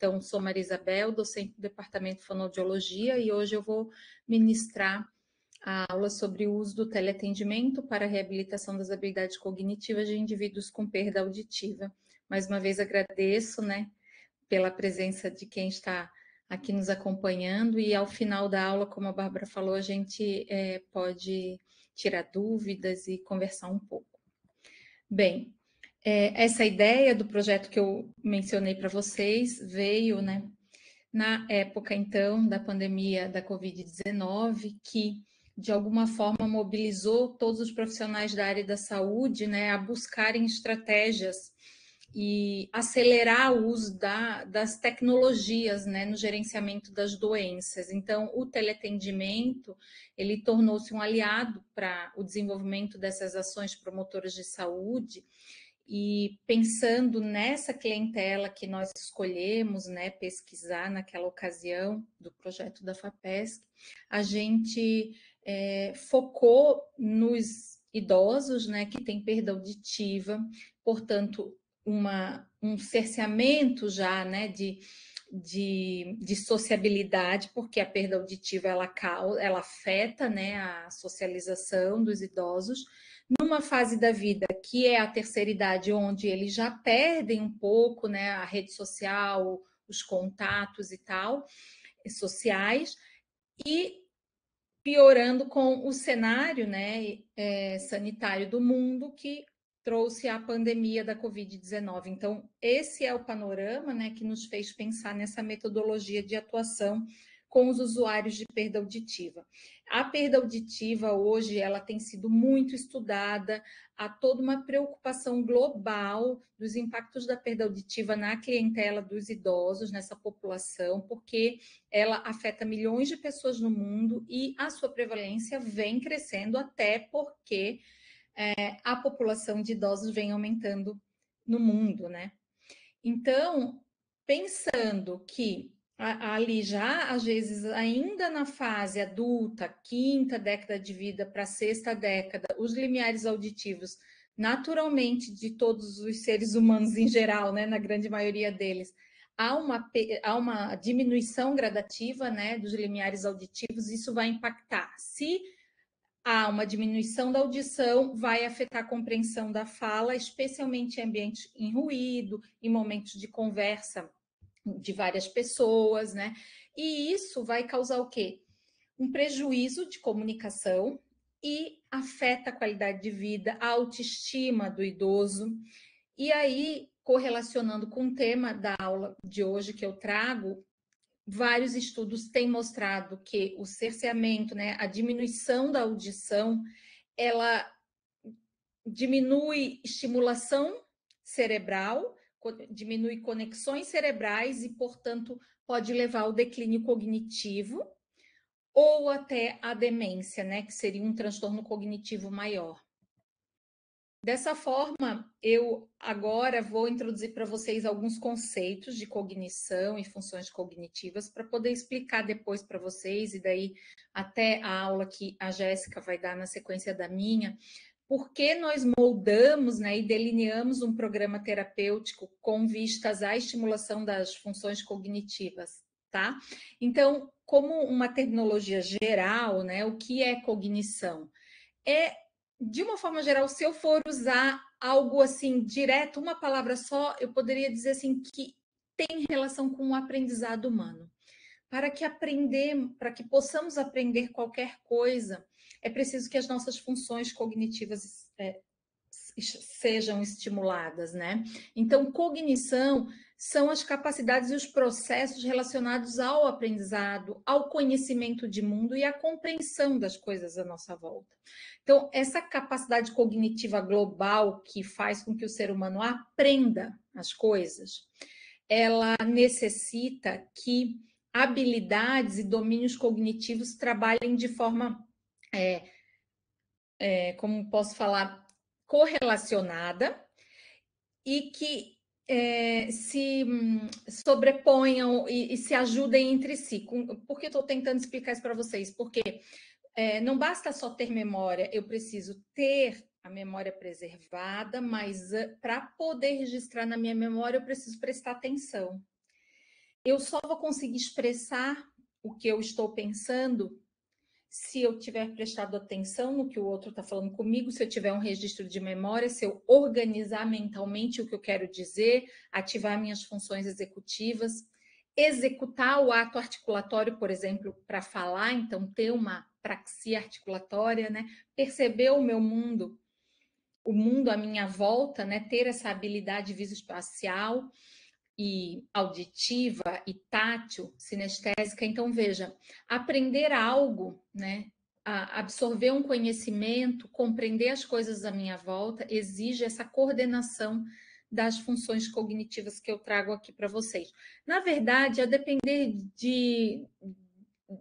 Então, sou Maria Isabel, docente do Departamento de Fonoaudiologia, e hoje eu vou ministrar a aula sobre o uso do teleatendimento para a reabilitação das habilidades cognitivas de indivíduos com perda auditiva. Mais uma vez agradeço, né, pela presença de quem está aqui nos acompanhando e ao final da aula, como a Bárbara falou, a gente é, pode tirar dúvidas e conversar um pouco. Bem, é, essa ideia do projeto que eu mencionei para vocês veio, né, na época então da pandemia da Covid-19, que de alguma forma mobilizou todos os profissionais da área da saúde né, a buscarem estratégias e acelerar o uso da, das tecnologias né, no gerenciamento das doenças. Então, o teleatendimento ele tornou-se um aliado para o desenvolvimento dessas ações promotoras de saúde e pensando nessa clientela que nós escolhemos, né, pesquisar naquela ocasião do projeto da FAPESC, a gente é, focou nos idosos, né, que têm perda auditiva, portanto, uma, um cerceamento já, né, de, de, de sociabilidade, porque a perda auditiva ela, ela afeta, né, a socialização dos idosos, numa fase da vida que é a terceira idade, onde eles já perdem um pouco né, a rede social, os contatos e tal, sociais, e piorando com o cenário né, é, sanitário do mundo que trouxe a pandemia da Covid-19. Então, esse é o panorama né, que nos fez pensar nessa metodologia de atuação com os usuários de perda auditiva. A perda auditiva hoje ela tem sido muito estudada, há toda uma preocupação global dos impactos da perda auditiva na clientela dos idosos, nessa população, porque ela afeta milhões de pessoas no mundo e a sua prevalência vem crescendo até porque é, a população de idosos vem aumentando no mundo, né? Então, pensando que ali já, às vezes, ainda na fase adulta, quinta década de vida para sexta década, os limiares auditivos, naturalmente, de todos os seres humanos em geral, né, na grande maioria deles, há uma, há uma diminuição gradativa né, dos limiares auditivos, isso vai impactar. Se há uma diminuição da audição, vai afetar a compreensão da fala, especialmente em ambiente em ruído, em momentos de conversa de várias pessoas, né? E isso vai causar o quê? Um prejuízo de comunicação e afeta a qualidade de vida, a autoestima do idoso. E aí, correlacionando com o tema da aula de hoje que eu trago, vários estudos têm mostrado que o cerceamento, né, a diminuição da audição, ela diminui estimulação cerebral, diminui conexões cerebrais e, portanto, pode levar ao declínio cognitivo ou até a demência, né, que seria um transtorno cognitivo maior. Dessa forma, eu agora vou introduzir para vocês alguns conceitos de cognição e funções cognitivas para poder explicar depois para vocês, e daí até a aula que a Jéssica vai dar na sequência da minha, por que nós moldamos né, e delineamos um programa terapêutico com vistas à estimulação das funções cognitivas, tá? Então, como uma terminologia geral, né, o que é cognição? É, de uma forma geral, se eu for usar algo assim direto, uma palavra só, eu poderia dizer assim que tem relação com o aprendizado humano. Para que aprender, para que possamos aprender qualquer coisa, é preciso que as nossas funções cognitivas é, sejam estimuladas, né? Então, cognição são as capacidades e os processos relacionados ao aprendizado, ao conhecimento de mundo e à compreensão das coisas à nossa volta. Então, essa capacidade cognitiva global que faz com que o ser humano aprenda as coisas, ela necessita que habilidades e domínios cognitivos trabalhem de forma é, é, como posso falar, correlacionada e que é, se hum, sobreponham e, e, se ajudem entre si. Por que estou tentando explicar isso para vocês? Porque é, não basta só ter memória, eu preciso ter a memória preservada, mas para poder registrar na minha memória, eu preciso prestar atenção. eu só vou conseguir expressar o que eu estou pensando se eu tiver prestado atenção no que o outro está falando comigo, se eu tiver um registro de memória, se eu organizar mentalmente o que eu quero dizer, ativar minhas funções executivas, executar o ato articulatório, por exemplo, para falar, então ter uma praxia articulatória, né? Perceber o meu mundo, o mundo à minha volta, né? Ter essa habilidade visoespacial e auditiva e tátil, sinestésica. Então, veja, aprender algo, né? absorver um conhecimento, compreender as coisas à minha volta, exige essa coordenação das funções cognitivas que eu trago aqui para vocês. Na verdade, a depender de,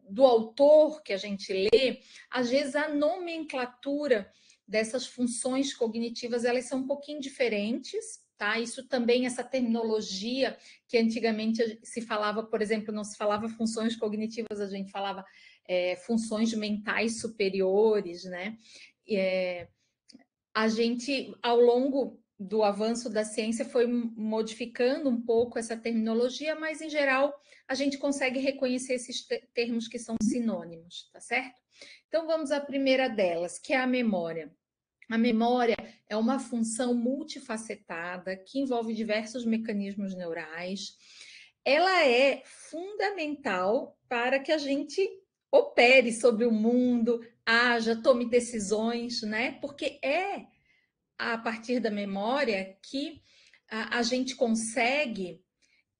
do autor que a gente lê, às vezes a nomenclatura dessas funções cognitivas elas são um pouquinho diferentes, Tá? Isso também, essa terminologia que antigamente se falava, por exemplo, não se falava funções cognitivas, a gente falava é, funções mentais superiores, né? É, a gente, ao longo do avanço da ciência, foi modificando um pouco essa terminologia, mas em geral a gente consegue reconhecer esses termos que são sinônimos, tá certo? Então vamos à primeira delas, que é a memória. A memória é uma função multifacetada que envolve diversos mecanismos neurais. Ela é fundamental para que a gente opere sobre o mundo, haja, tome decisões, né? Porque é a partir da memória que a, a gente consegue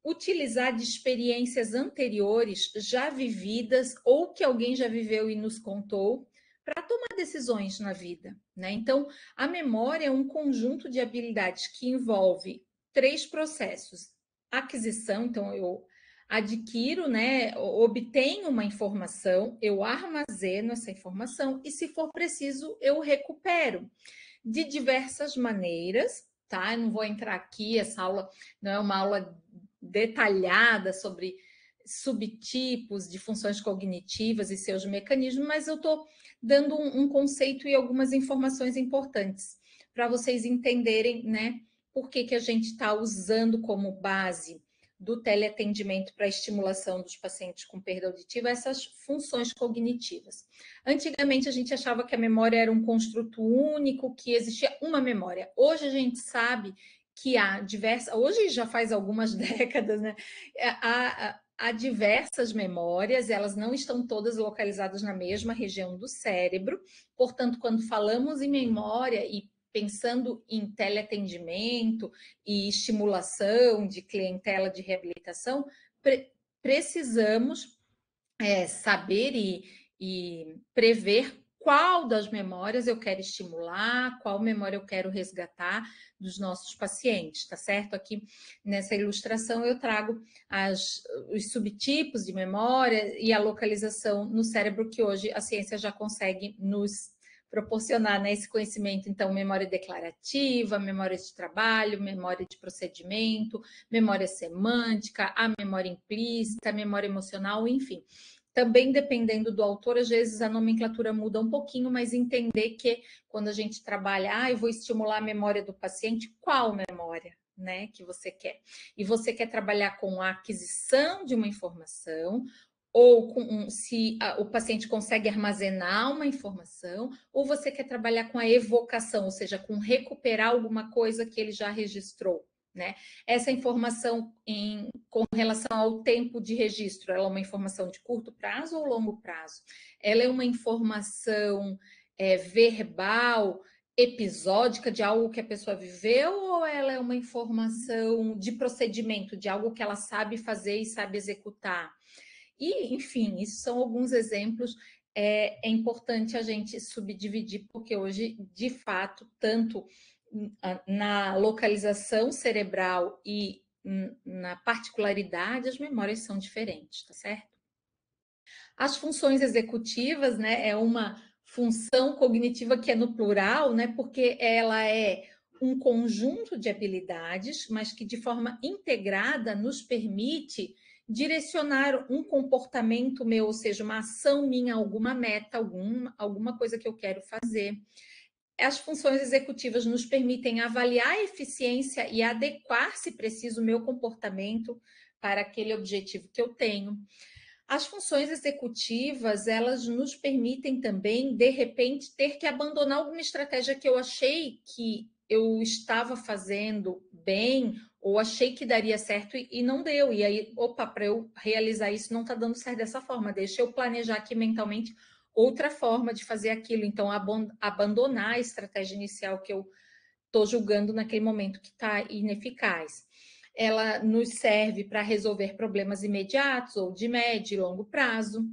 utilizar de experiências anteriores já vividas ou que alguém já viveu e nos contou para tomar decisões na vida. Né? Então, a memória é um conjunto de habilidades que envolve três processos: aquisição, então eu adquiro, né, obtenho uma informação, eu armazeno essa informação e, se for preciso, eu recupero de diversas maneiras, tá? Eu não vou entrar aqui, essa aula não é uma aula detalhada sobre subtipos de funções cognitivas e seus mecanismos, mas eu estou dando um, um, conceito e algumas informações importantes para vocês entenderem, né, por que, que a gente está usando como base do teleatendimento para estimulação dos pacientes com perda auditiva essas funções cognitivas. Antigamente a gente achava que a memória era um construto único, que existia uma memória. Hoje a gente sabe que há diversas, hoje já faz algumas décadas, né? Há, há diversas memórias, elas não estão todas localizadas na mesma região do cérebro. Portanto, quando falamos em memória e pensando em teleatendimento e estimulação de clientela de reabilitação, pre precisamos é, saber e, e prever qual das memórias eu quero estimular, qual memória eu quero resgatar dos nossos pacientes, tá certo? Aqui nessa ilustração eu trago as, os subtipos de memória e a localização no cérebro que hoje a ciência já consegue nos proporcionar né, esse conhecimento, então, memória declarativa, memória de trabalho, memória de procedimento, memória semântica, a memória implícita, memória emocional, enfim. Também dependendo do autor, às vezes a nomenclatura muda um pouquinho, mas entender que quando a gente trabalha, ah, eu vou estimular a memória do paciente, qual memória? Né, que você quer. E você quer trabalhar com a aquisição de uma informação, ou com, se a, o paciente consegue armazenar uma informação, ou você quer trabalhar com a evocação, ou seja, com recuperar alguma coisa que ele já registrou. Né? Essa informação em, com relação ao tempo de registro, ela é uma informação de curto prazo ou longo prazo? Ela é uma informação é, verbal, episódica de algo que a pessoa viveu, ou ela é uma informação de procedimento, de algo que ela sabe fazer e sabe executar? E, enfim, isso são alguns exemplos. É, é importante a gente subdividir, porque hoje, de fato, tanto na localização cerebral e na particularidade, as memórias são diferentes, tá certo? As funções executivas, né, é uma função cognitiva que é no plural, né, porque ela é um conjunto de habilidades, mas que de forma integrada nos permite direcionar um comportamento meu, ou seja, uma ação minha, alguma meta, alguma, alguma coisa que eu quero fazer as funções executivas nos permitem avaliar a eficiência e adequar, se preciso, o meu comportamento para aquele objetivo que eu tenho. As funções executivas, elas nos permitem também, de repente, ter que abandonar alguma estratégia que eu achei que eu estava fazendo bem ou achei que daria certo e, não deu. E aí, opa, para eu realizar isso não está dando certo dessa forma. Deixa eu planejar aqui mentalmente outra forma de fazer aquilo. Então, abandonar a estratégia inicial que eu estou julgando naquele momento que está ineficaz. Ela nos serve para resolver problemas imediatos ou de médio e longo prazo.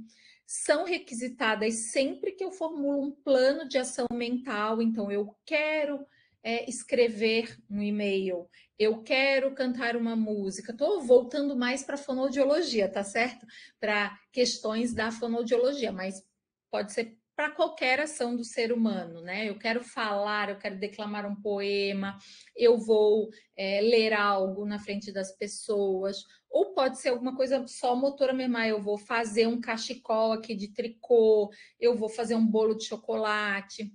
São requisitadas sempre que eu formulo um plano de ação mental. Então, eu quero é, escrever um e-mail, eu quero cantar uma música. Estou voltando mais para a fonoaudiologia, tá certo? Para questões da fonoaudiologia, mas pode ser para qualquer ação do ser humano, né? Eu quero falar, eu quero declamar um poema, eu vou é, ler algo na frente das pessoas, ou pode ser alguma coisa só motora mesmo, eu vou fazer um cachecol aqui de tricô, eu vou fazer um bolo de chocolate,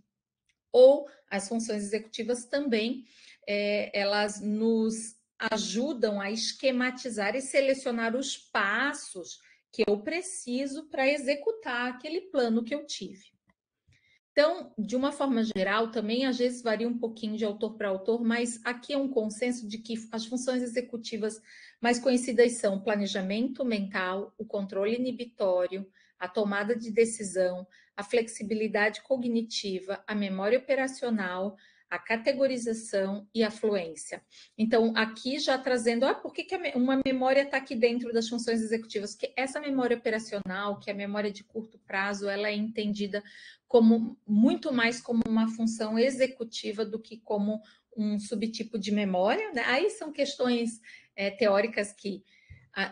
ou as funções executivas também, é, elas nos ajudam a esquematizar e selecionar os passos que eu preciso para executar aquele plano que eu tive. Então, de uma forma geral, também às vezes varia um pouquinho de autor para autor, mas aqui é um consenso de que as funções executivas mais conhecidas são o planejamento mental, o controle inibitório, a tomada de decisão, a flexibilidade cognitiva, a memória operacional, a categorização e a fluência. Então, aqui já trazendo, ah, por que, que uma memória está aqui dentro das funções executivas? Que essa memória operacional, que é a memória de curto prazo, ela é entendida como muito mais como uma função executiva do que como um subtipo de memória. Né? Aí são questões é, teóricas que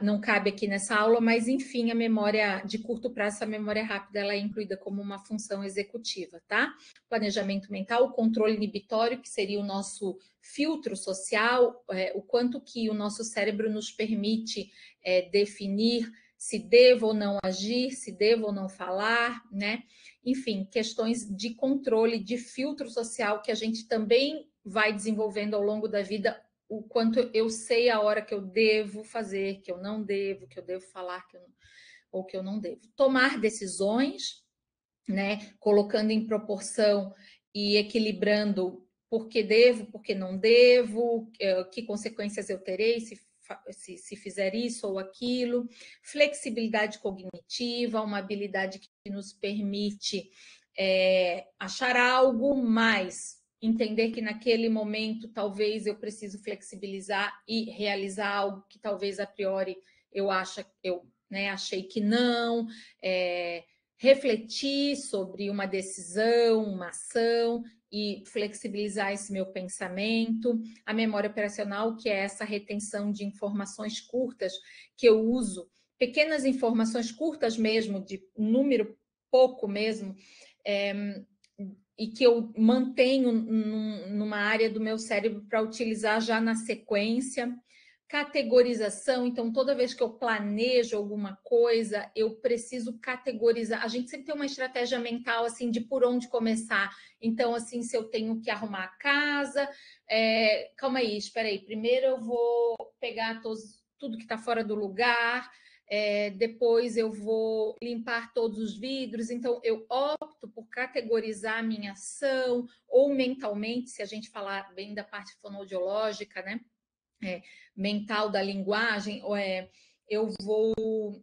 não cabe aqui nessa aula, mas enfim, a memória de curto prazo, a memória rápida, ela é incluída como uma função executiva, tá? Planejamento mental, o controle inibitório, que seria o nosso filtro social, é, o quanto que o nosso cérebro nos permite é, definir se devo ou não agir, se devo ou não falar, né? Enfim, questões de controle, de filtro social que a gente também vai desenvolvendo ao longo da vida o quanto eu sei a hora que eu devo fazer, que eu não devo, que eu devo falar, que eu não, ou que eu não devo. Tomar decisões, né? Colocando em proporção e equilibrando porque devo, porque não devo, eh, que consequências eu terei se, se, se fizer isso ou aquilo. Flexibilidade cognitiva, uma habilidade que nos permite é, achar algo mais entender que naquele momento talvez eu preciso flexibilizar e realizar algo que talvez a priori eu acha eu né, achei que não, é, refletir sobre uma decisão, uma ação e flexibilizar esse meu pensamento, a memória operacional, que é essa retenção de informações curtas que eu uso, pequenas informações curtas mesmo, de número pouco mesmo, é, e que eu mantenho numa área do meu cérebro para utilizar já na sequência. Categorização, então toda vez que eu planejo alguma coisa, eu preciso categorizar. A gente sempre tem uma estratégia mental assim de por onde começar. Então, assim, se eu tenho que arrumar a casa, é... calma aí, espera aí. Primeiro eu vou pegar todos, tudo que está fora do lugar, é, depois eu vou limpar todos os vidros, então eu opto por categorizar a minha ação, ou mentalmente, se a gente falar bem da parte fonoaudiológica, né? É, mental da linguagem, ou é eu vou.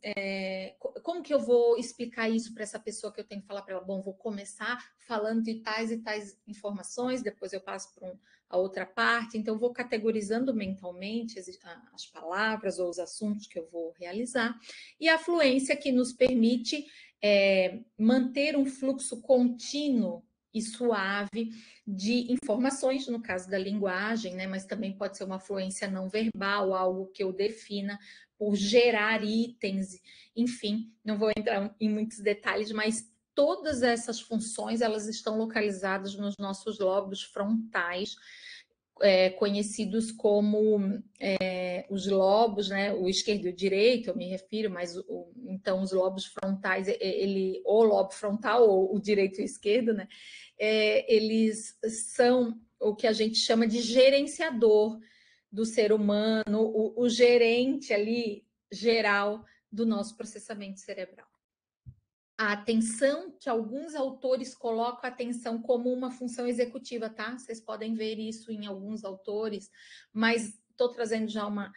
É, como que eu vou explicar isso para essa pessoa que eu tenho que falar para ela? Bom, vou começar falando de tais e tais informações, depois eu passo para um, a outra parte, então vou categorizando mentalmente as, as palavras ou os assuntos que eu vou realizar, e a fluência que nos permite é, manter um fluxo contínuo e suave de informações, no caso da linguagem, né? Mas também pode ser uma fluência não verbal, algo que eu defina por gerar itens, enfim, não vou entrar em muitos detalhes, mas todas essas funções elas estão localizadas nos nossos lobos frontais, é, conhecidos como é, os lobos, né? O esquerdo e o direito, eu me refiro, mas o, então os lobos frontais, ele, o lobo frontal ou o direito e o esquerdo, né? É, eles são o que a gente chama de gerenciador do ser humano, o, o gerente ali geral do nosso processamento cerebral. A atenção, que alguns autores colocam a atenção como uma função executiva, tá? Vocês podem ver isso em alguns autores, mas estou trazendo já uma,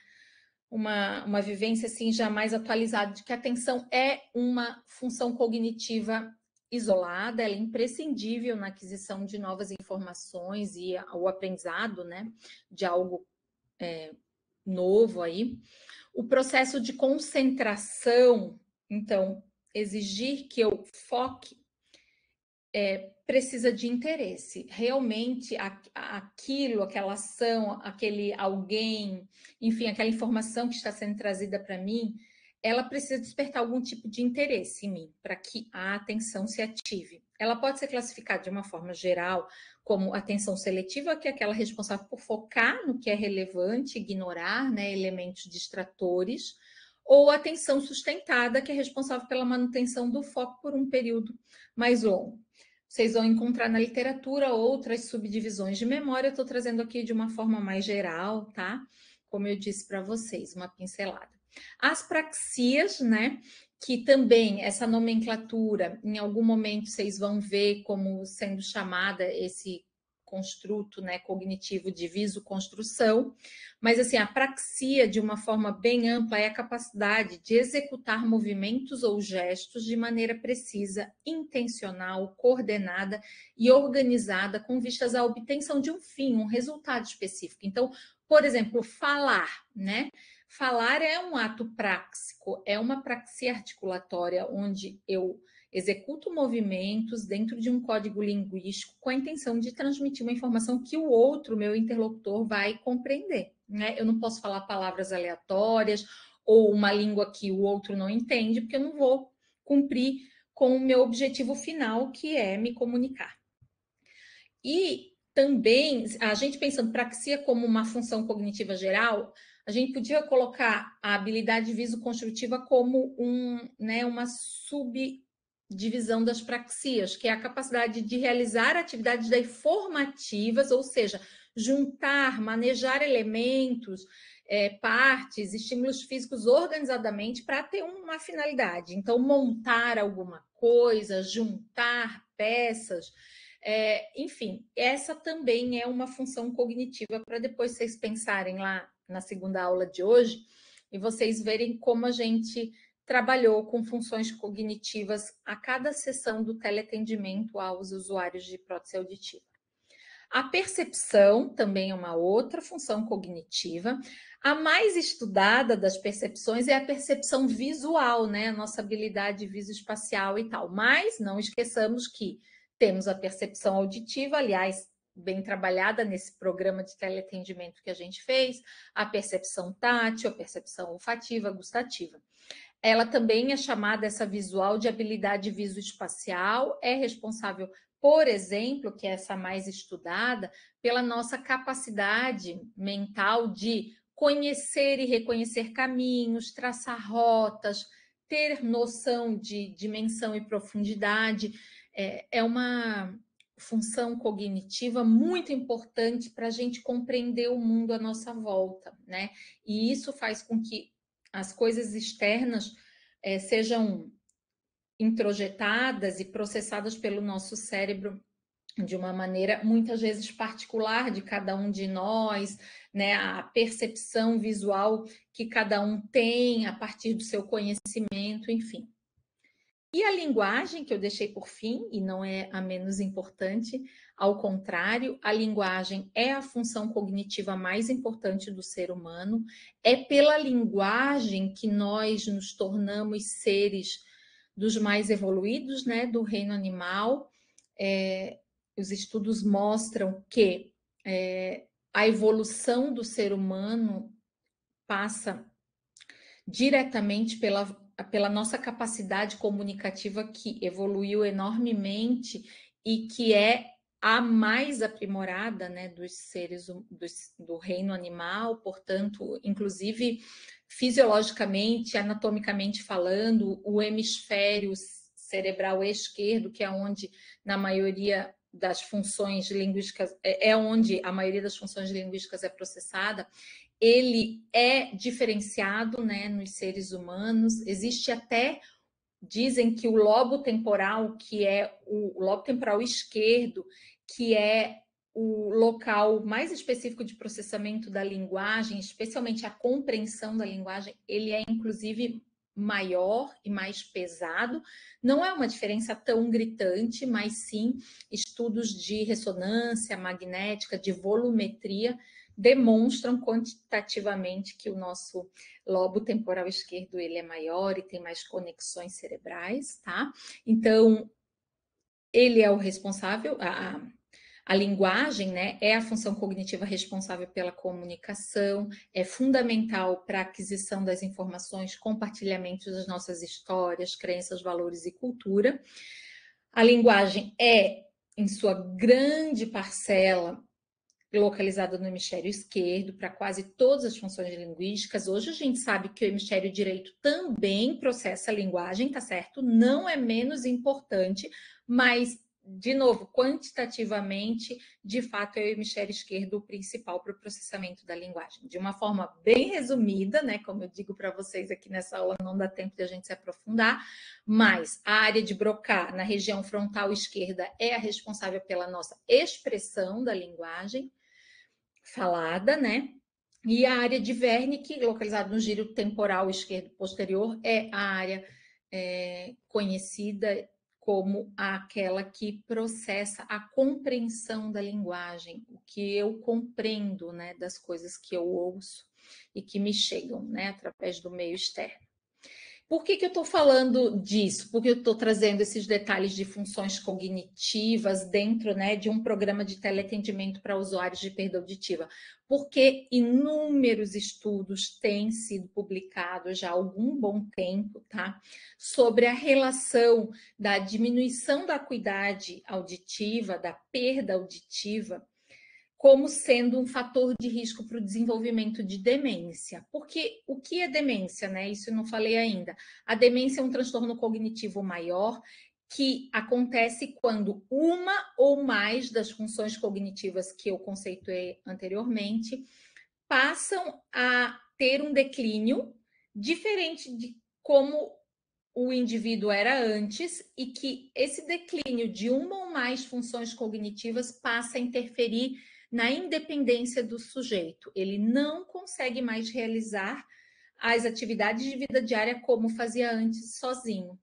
uma, uma vivência assim já mais atualizada de que a atenção é uma função cognitiva isolada, ela é imprescindível na aquisição de novas informações e o aprendizado, né, de algo é, novo aí. O processo de concentração, então, exigir que eu foque é, precisa de interesse. Realmente, aquilo, aquela ação, aquele alguém, enfim, aquela informação que está sendo trazida para mim, ela precisa despertar algum tipo de interesse em mim, para que a atenção se ative. Ela pode ser classificada de uma forma geral como atenção seletiva, que é aquela responsável por focar no que é relevante, ignorar né, elementos distratores, ou atenção sustentada, que é responsável pela manutenção do foco por um período mais longo. Vocês vão encontrar na literatura outras subdivisões de memória, estou trazendo aqui de uma forma mais geral, tá? Como eu disse para vocês, uma pincelada. As praxias, né? Que também essa nomenclatura, em algum momento vocês vão ver como sendo chamada esse construto né, cognitivo de viso-construção, mas assim, a praxia, de uma forma bem ampla, é a capacidade de executar movimentos ou gestos de maneira precisa, intencional, coordenada e organizada com vistas à obtenção de um fim, um resultado específico. Então, por exemplo, falar, né? Falar é um ato práxico, é uma praxia articulatória onde eu executo movimentos dentro de um código linguístico com a intenção de transmitir uma informação que o outro, meu interlocutor, vai compreender. Né? Eu não posso falar palavras aleatórias ou uma língua que o outro não entende, porque eu não vou cumprir com o meu objetivo final, que é me comunicar. E também, a gente pensando praxia como uma função cognitiva geral, a gente podia colocar a habilidade viso-construtiva como um, né, uma subdivisão das praxias, que é a capacidade de realizar atividades daí formativas, ou seja, juntar, manejar elementos, é, partes, estímulos físicos organizadamente para ter uma finalidade. Então, montar alguma coisa, juntar peças. É, enfim, essa também é uma função cognitiva para depois vocês pensarem lá na segunda aula de hoje e vocês verem como a gente trabalhou com funções cognitivas a cada sessão do teleatendimento aos usuários de prótese auditiva. A percepção também é uma outra função cognitiva. A mais estudada das percepções é a percepção visual, né? A nossa habilidade visoespacial e tal. Mas não esqueçamos que temos a percepção auditiva, aliás, bem trabalhada nesse programa de teleatendimento que a gente fez, a percepção tátil, a percepção olfativa, gustativa. Ela também é chamada essa visual de habilidade visoespacial, é responsável, por exemplo, que é essa mais estudada, pela nossa capacidade mental de conhecer e reconhecer caminhos, traçar rotas, ter noção de dimensão e profundidade. É, é uma função cognitiva muito importante para a gente compreender o mundo à nossa volta, né? E isso faz com que as coisas externas é, sejam introjetadas e processadas pelo nosso cérebro de uma maneira muitas vezes particular de cada um de nós, né? A percepção visual que cada um tem a partir do seu conhecimento, enfim. E a linguagem, que eu deixei por fim, e não é a menos importante, ao contrário, a linguagem é a função cognitiva mais importante do ser humano. É pela linguagem que nós nos tornamos seres dos mais evoluídos, né, do reino animal. É, os estudos mostram que é, a evolução do ser humano passa diretamente pela pela nossa capacidade comunicativa que evoluiu enormemente e que é a mais aprimorada né, dos seres dos, do reino animal, portanto, inclusive fisiologicamente, anatomicamente falando, o hemisfério cerebral esquerdo, que é onde, na maioria das funções linguísticas, é, é onde a maioria das funções linguísticas é processada, ele é diferenciado né, nos seres humanos. Existe até, dizem que o lobo temporal, que é o, o lobo temporal esquerdo, que é o local mais específico de processamento da linguagem, especialmente a compreensão da linguagem, ele é inclusive maior e mais pesado. Não é uma diferença tão gritante, mas sim estudos de ressonância magnética, de volumetria, demonstram quantitativamente que o nosso lobo temporal esquerdo ele é maior e tem mais conexões cerebrais, tá? Então, ele é o responsável, a, a linguagem né, é a função cognitiva responsável pela comunicação, é fundamental para a aquisição das informações, compartilhamento das nossas histórias, crenças, valores e cultura. A linguagem é, em sua grande parcela, localizada no hemisfério esquerdo para quase todas as funções linguísticas. Hoje a gente sabe que o hemisfério direito também processa a linguagem, tá certo? Não é menos importante, mas de novo, quantitativamente, de fato, é o hemisfério esquerdo o principal para o processamento da linguagem. De uma forma bem resumida, né? Como eu digo para vocês aqui nessa aula, não dá tempo de a gente se aprofundar, mas a área de Broca, na região frontal esquerda, é a responsável pela nossa expressão da linguagem falada, né? E a área de Wernicke, localizada no giro temporal esquerdo posterior, é a área é, conhecida como aquela que processa a compreensão da linguagem, o que eu compreendo, né, das coisas que eu ouço e que me chegam, né, através do meio externo. Por que, que eu estou falando disso? Porque eu estou trazendo esses detalhes de funções cognitivas dentro né, de um programa de teleatendimento para usuários de perda auditiva. Porque inúmeros estudos têm sido publicados já há algum bom tempo, tá? Sobre a relação da diminuição da acuidade auditiva, da perda auditiva, como sendo um fator de risco para o desenvolvimento de demência. Porque o que é demência, né? Isso eu não falei ainda. A demência é um transtorno cognitivo maior que acontece quando uma ou mais das funções cognitivas que eu conceituei anteriormente passam a ter um declínio diferente de como o indivíduo era antes e que esse declínio de uma ou mais funções cognitivas passa a interferir na independência do sujeito. Ele não consegue mais realizar as atividades de vida diária como fazia antes sozinho.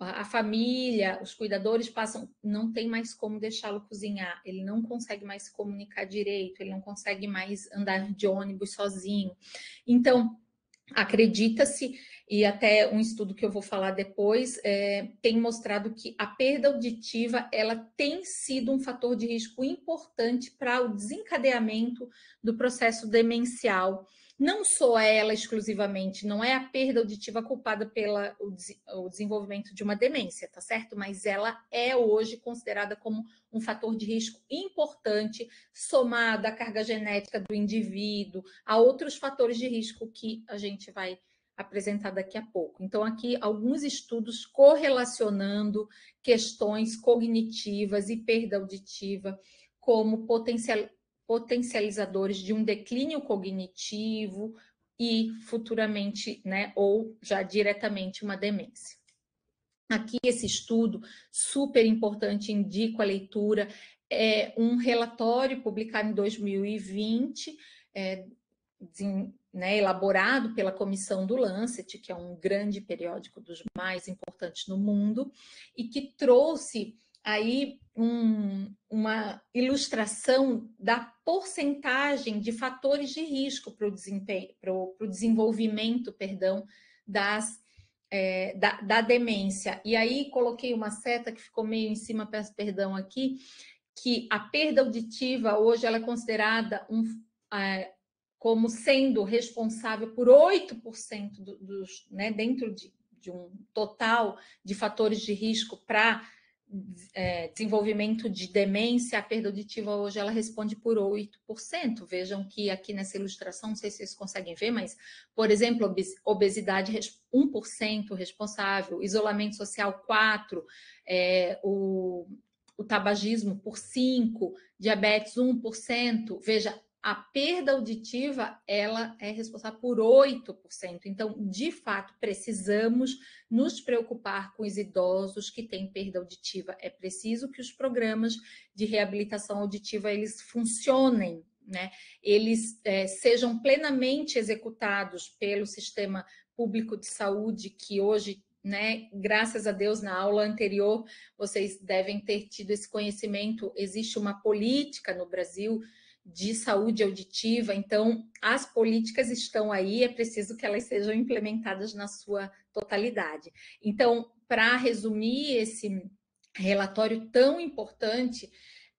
A família, os cuidadores passam, não tem mais como deixá-lo cozinhar, ele não consegue mais se comunicar direito, ele não consegue mais andar de ônibus sozinho. Então, acredita-se e até um estudo que eu vou falar depois é, tem mostrado que a perda auditiva ela tem sido um fator de risco importante para o desencadeamento do processo demencial. Não só ela exclusivamente, não é a perda auditiva culpada pelo o desenvolvimento de uma demência, tá certo? Mas ela é hoje considerada como um fator de risco importante, somada à carga genética do indivíduo, a outros fatores de risco que a gente vai apresentar daqui a pouco. Então, aqui alguns estudos correlacionando questões cognitivas e perda auditiva como potencial, potencializadores de um declínio cognitivo e futuramente, né, ou já diretamente uma demência. Aqui esse estudo super importante, indico a leitura, é um relatório publicado em 2020, é, né, elaborado pela comissão do Lancet, que é um grande periódico dos mais importantes no mundo, e que trouxe aí um, uma ilustração da porcentagem de fatores de risco para o desempenho, para o desenvolvimento, perdão, das é, da, da, demência. E aí coloquei uma seta que ficou meio em cima, peço perdão aqui, que a perda auditiva hoje ela é considerada um, é, como sendo responsável por 8% do, dos, né, dentro de, de, um total de fatores de risco para é, desenvolvimento de demência, a perda auditiva hoje ela responde por 8%. Vejam que aqui nessa ilustração, não sei se vocês conseguem ver, mas, por exemplo, obesidade 1% responsável, isolamento social 4%, é, o, o tabagismo por 5%, diabetes 1%. Veja, a perda auditiva ela é responsável por 8%. Então, de fato, precisamos nos preocupar com os idosos que têm perda auditiva. É preciso que os programas de reabilitação auditiva eles funcionem, né? Eles é, sejam plenamente executados pelo sistema público de saúde que hoje né? Graças a Deus, na aula anterior, vocês devem ter tido esse conhecimento. Existe uma política no Brasil de saúde auditiva. Então, as políticas estão aí, é preciso que elas sejam implementadas na sua totalidade. Então, para resumir esse relatório tão importante,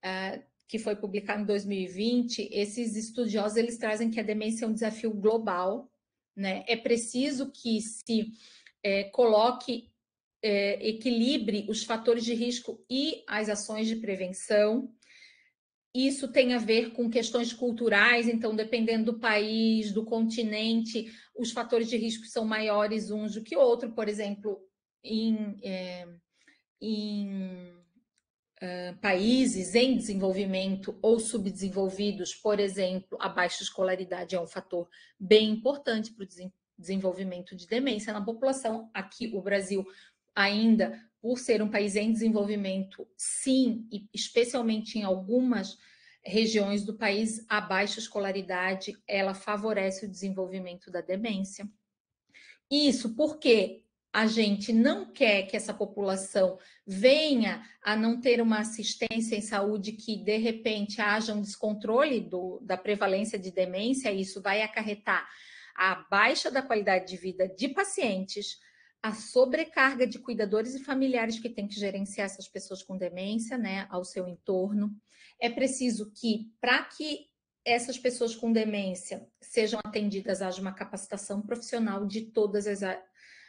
uh, que foi publicado em 2020, esses estudiosos eles trazem que a demência é um desafio global, né? É preciso que se é, coloque, é, equilibre os fatores de risco e as ações de prevenção. Isso tem a ver com questões culturais, então, dependendo do país, do continente, os fatores de risco são maiores uns do que outro. Por exemplo, em, é, em uh, países em desenvolvimento ou subdesenvolvidos, por exemplo, a baixa escolaridade é um fator bem importante para o desenvolvimento de demência na população. Aqui, o Brasil ainda por ser um país em desenvolvimento, sim, e especialmente em algumas regiões do país, a baixa escolaridade ela favorece o desenvolvimento da demência. Isso porque a gente não quer que essa população venha a não ter uma assistência em saúde que, de repente, haja um descontrole do, da prevalência de demência, isso vai acarretar a baixa da qualidade de vida de pacientes, a sobrecarga de cuidadores e familiares que tem que gerenciar essas pessoas com demência, né, ao seu entorno. É preciso que, para que essas pessoas com demência sejam atendidas, haja uma capacitação profissional de todas as,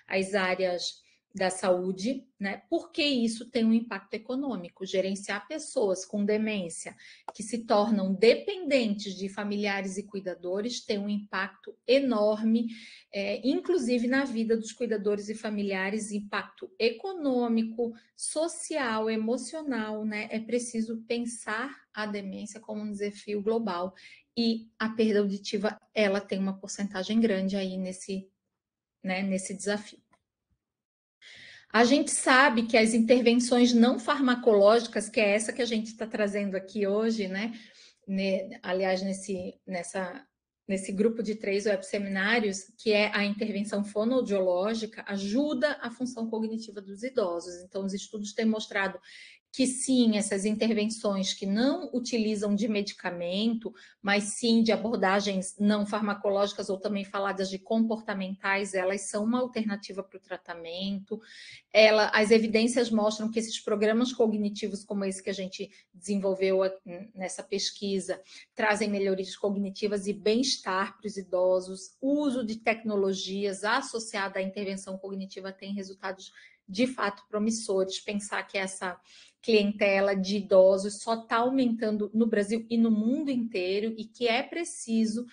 as áreas da saúde, né? Porque isso tem um impacto econômico. Gerenciar pessoas com demência que se tornam dependentes de familiares e cuidadores tem um impacto enorme, é, inclusive na vida dos cuidadores e familiares, impacto econômico, social, emocional, né? É preciso pensar a demência como um desafio global e a perda auditiva ela tem uma porcentagem grande aí nesse, né, nesse desafio. A gente sabe que as intervenções não farmacológicas, que é essa que a gente está trazendo aqui hoje, né? aliás, nesse, nessa, nesse grupo de três web seminários, que é a intervenção fonoaudiológica, ajuda a função cognitiva dos idosos. Então, os estudos têm mostrado que sim, essas intervenções que não utilizam de medicamento, mas sim de abordagens não farmacológicas ou também faladas de comportamentais, elas são uma alternativa para o tratamento. Ela, as evidências mostram que esses programas cognitivos, como esse que a gente desenvolveu nessa pesquisa, trazem melhorias cognitivas e bem-estar para os idosos. O uso de tecnologias associada à intervenção cognitiva tem resultados de fato promissores. Pensar que essa clientela de idosos só está aumentando no Brasil e no mundo inteiro e que é preciso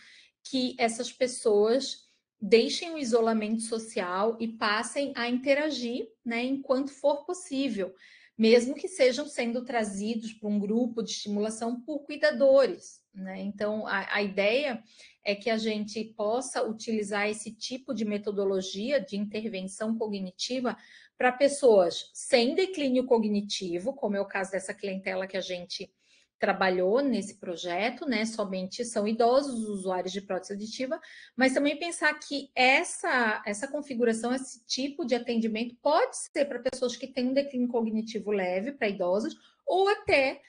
que essas pessoas deixem o isolamento social e passem a interagir, né, enquanto for possível, mesmo que sejam sendo trazidos para um grupo de estimulação por cuidadores, né? Então, a, a ideia é que a gente possa utilizar esse tipo de metodologia de intervenção cognitiva para pessoas sem declínio cognitivo, como é o caso dessa clientela que a gente trabalhou nesse projeto, né? Somente são idosos usuários de prótese auditiva, mas também pensar que essa essa configuração, esse tipo de atendimento pode ser para pessoas que têm um declínio cognitivo leve, para idosos, ou até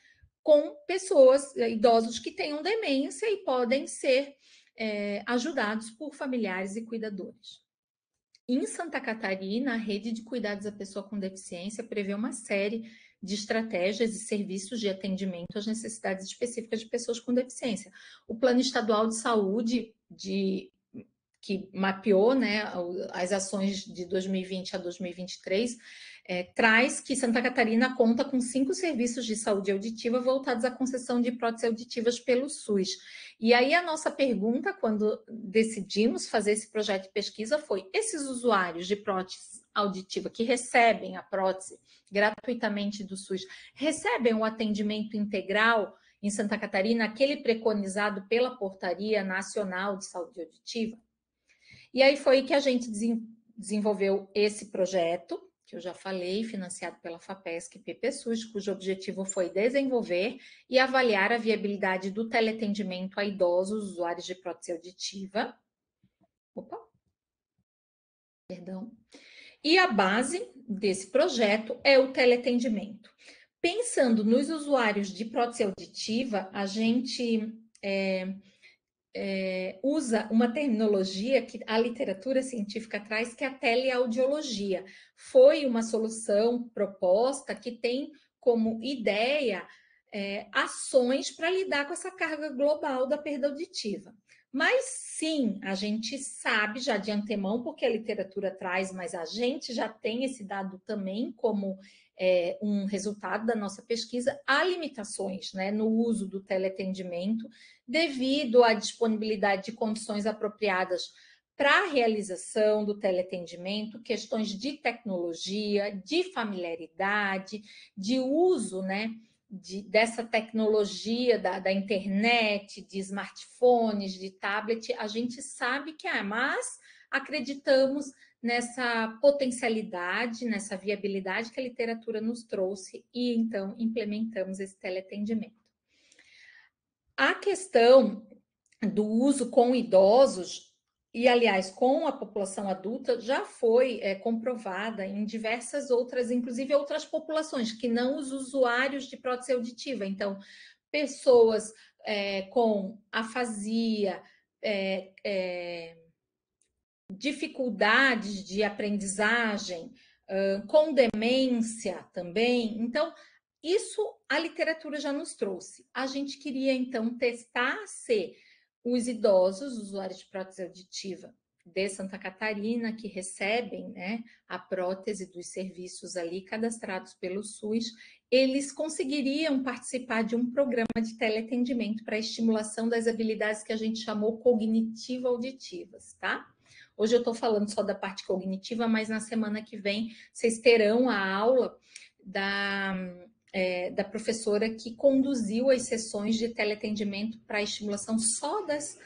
com pessoas, idosos que tenham demência e podem ser é, ajudados por familiares e cuidadores. Em Santa Catarina, a rede de cuidados à pessoa com deficiência prevê uma série de estratégias e serviços de atendimento às necessidades específicas de pessoas com deficiência. O Plano Estadual de Saúde, de, que mapeou né, as ações de 2020 a 2023, é, traz que Santa Catarina conta com cinco serviços de saúde auditiva voltados à concessão de próteses auditivas pelo SUS. E aí a nossa pergunta, quando decidimos fazer esse projeto de pesquisa, foi: esses usuários de prótese auditiva que recebem a prótese gratuitamente do SUS recebem o atendimento integral em Santa Catarina, aquele preconizado pela Portaria Nacional de Saúde Auditiva. E aí foi que a gente desenvolveu esse projeto, que eu já falei, financiado pela FAPESC e PPSUS, cujo objetivo foi desenvolver e avaliar a viabilidade do teleatendimento a idosos usuários de prótese auditiva. Opa! Perdão. E a base desse projeto é o teleatendimento. Pensando nos usuários de prótese auditiva, a gente é, é, usa uma terminologia que a literatura científica traz, que é a teleaudiologia. Foi uma solução proposta que tem como ideia é, ações para lidar com essa carga global da perda auditiva. Mas sim, a gente sabe já de antemão, porque a literatura traz, mas a gente já tem esse dado também como é, um resultado da nossa pesquisa, há limitações né, no uso do teleatendimento devido à disponibilidade de condições apropriadas para a realização do teleatendimento, questões de tecnologia, de familiaridade, de uso né, de, dessa tecnologia da, da, internet, de smartphones, de tablet, a gente sabe que há, mas acreditamos nessa potencialidade, nessa viabilidade que a literatura nos trouxe e então implementamos esse teleatendimento. A questão do uso com idosos e, aliás, com a população adulta, já foi é, comprovada em diversas outras, inclusive outras populações, que não os usuários de prótese auditiva. Então, pessoas é, com afasia, é, é dificuldades de aprendizagem, com demência também. Então, isso a literatura já nos trouxe. A gente queria, então, testar se os idosos, usuários de prótese auditiva de Santa Catarina, que recebem né, a prótese dos serviços ali cadastrados pelo SUS, eles conseguiriam participar de um programa de teleatendimento para estimulação das habilidades que a gente chamou cognitivo-auditivas, tá? Hoje eu estou falando só da parte cognitiva, mas na semana que vem vocês terão a aula da, é, da professora que conduziu as sessões de teleatendimento para estimulação só das,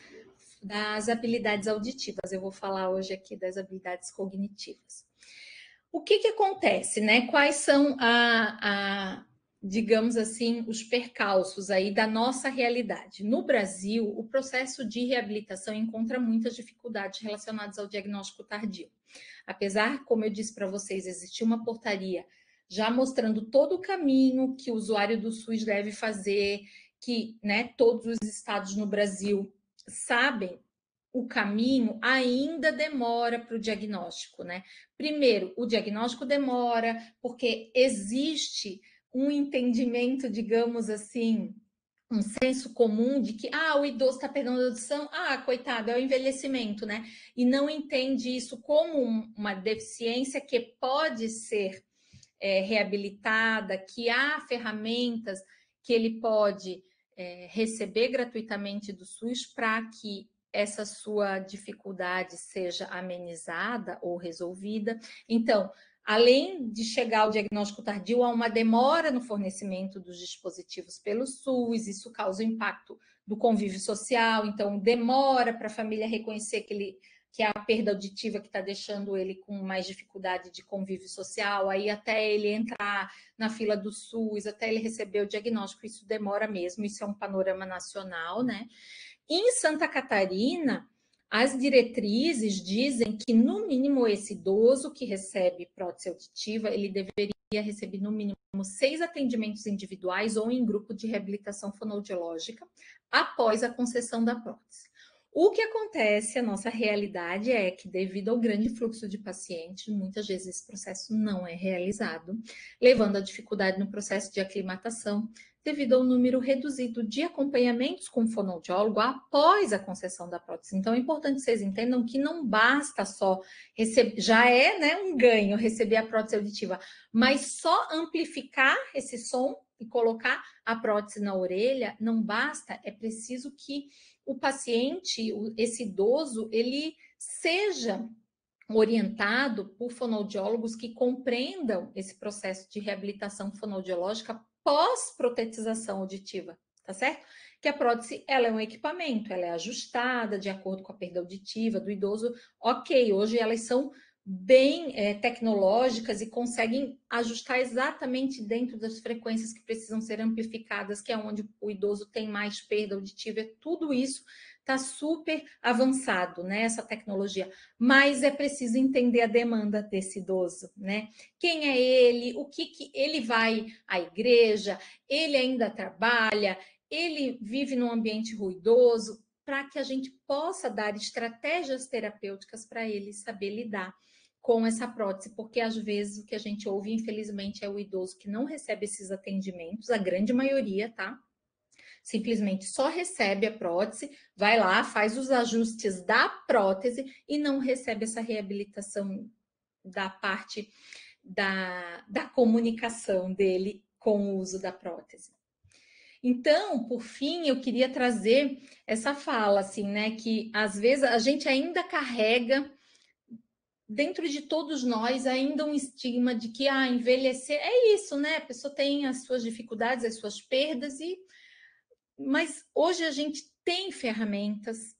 das habilidades auditivas. Eu vou falar hoje aqui das habilidades cognitivas. O que, que acontece, né? Quais são a, a digamos assim, os percalços aí da nossa realidade. No Brasil, o processo de reabilitação encontra muitas dificuldades relacionadas ao diagnóstico tardio. Apesar, como eu disse para vocês, existir uma portaria já mostrando todo o caminho que o usuário do SUS deve fazer, que né, todos os estados no Brasil sabem o caminho ainda demora para o diagnóstico, né? Primeiro, o diagnóstico demora porque existe um entendimento, digamos assim, um senso comum de que ah, o idoso está perdendo audição, ah, coitado, é o envelhecimento, né? E não entende isso como uma deficiência que pode ser é, reabilitada, que há ferramentas que ele pode é, receber gratuitamente do SUS para que essa sua dificuldade seja amenizada ou resolvida. Então, Além de chegar ao diagnóstico tardio, há uma demora no fornecimento dos dispositivos pelo SUS, isso causa o impacto do convívio social, então demora para a família reconhecer que, ele, que é a perda auditiva que está deixando ele com mais dificuldade de convívio social, aí até ele entrar na fila do SUS, até ele receber o diagnóstico, isso demora mesmo, isso é um panorama nacional, né? Em Santa Catarina, as diretrizes dizem que, no mínimo, esse idoso que recebe prótese auditiva, ele deveria receber, no mínimo, seis atendimentos individuais ou em grupo de reabilitação fonoaudiológica após a concessão da prótese. O que acontece, a nossa realidade é que, devido ao grande fluxo de pacientes, muitas vezes esse processo não é realizado, levando a dificuldade no processo de aclimatação, devido ao número reduzido de acompanhamentos com fonoaudiólogo após a concessão da prótese. Então, é importante que vocês entendam que não basta só receber, já é né, um ganho receber a prótese auditiva, mas só amplificar esse som e colocar a prótese na orelha não basta, é preciso que o paciente, esse idoso, ele seja orientado por fonoaudiólogos que compreendam esse processo de reabilitação fonoaudiológica pós-protetização auditiva, tá certo? Que a prótese, ela é um equipamento, ela é ajustada de acordo com a perda auditiva do idoso. Ok, hoje elas são bem é, tecnológicas e conseguem ajustar exatamente dentro das frequências que precisam ser amplificadas, que é onde o idoso tem mais perda auditiva. É tudo isso está super avançado, né? Essa tecnologia, mas é preciso entender a demanda desse idoso, né? Quem é ele? O que, que ele vai à igreja? Ele ainda trabalha? Ele vive num ambiente ruidoso? Para que a gente possa dar estratégias terapêuticas para ele saber lidar com essa prótese, porque às vezes o que a gente ouve, infelizmente, é o idoso que não recebe esses atendimentos, a grande maioria, tá? Simplesmente só recebe a prótese, vai lá, faz os ajustes da prótese e não recebe essa reabilitação da parte da, da comunicação dele com o uso da prótese. Então, por fim, eu queria trazer essa fala, assim, né, que às vezes a gente ainda carrega dentro de todos nós ainda um estigma de que ah, envelhecer é isso, né? A pessoa tem as suas dificuldades, as suas perdas e mas hoje a gente tem ferramentas,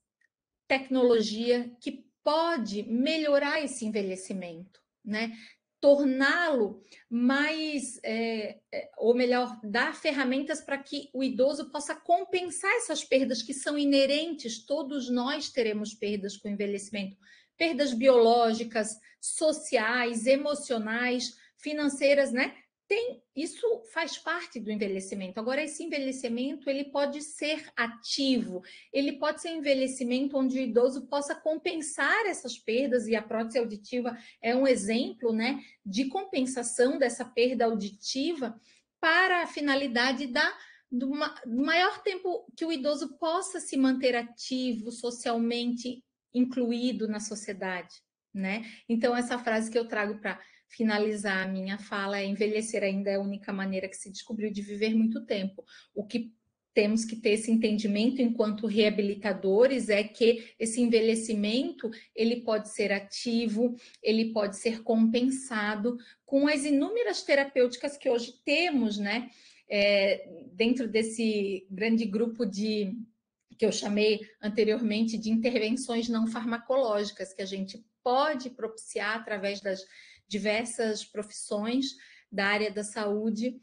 tecnologia que pode melhorar esse envelhecimento, né? Torná-lo mais, é, é ou melhor, dar ferramentas para que o idoso possa compensar essas perdas que são inerentes, todos nós teremos perdas com envelhecimento perdas biológicas, sociais, emocionais, financeiras, né? Tem, isso faz parte do envelhecimento. Agora, esse envelhecimento ele pode ser ativo, ele pode ser um envelhecimento onde o idoso possa compensar essas perdas, e a prótese auditiva é um exemplo né, de compensação dessa perda auditiva para a finalidade da do maior tempo que o idoso possa se manter ativo socialmente incluído na sociedade, né? Então, essa frase que eu trago para finalizar a minha fala é envelhecer ainda é a única maneira que se descobriu de viver muito tempo. O que temos que ter esse entendimento enquanto reabilitadores é que esse envelhecimento ele pode ser ativo, ele pode ser compensado com as inúmeras terapêuticas que hoje temos, né? É, dentro desse grande grupo de que eu chamei anteriormente de intervenções não farmacológicas, que a gente pode propiciar através das diversas profissões da área da saúde,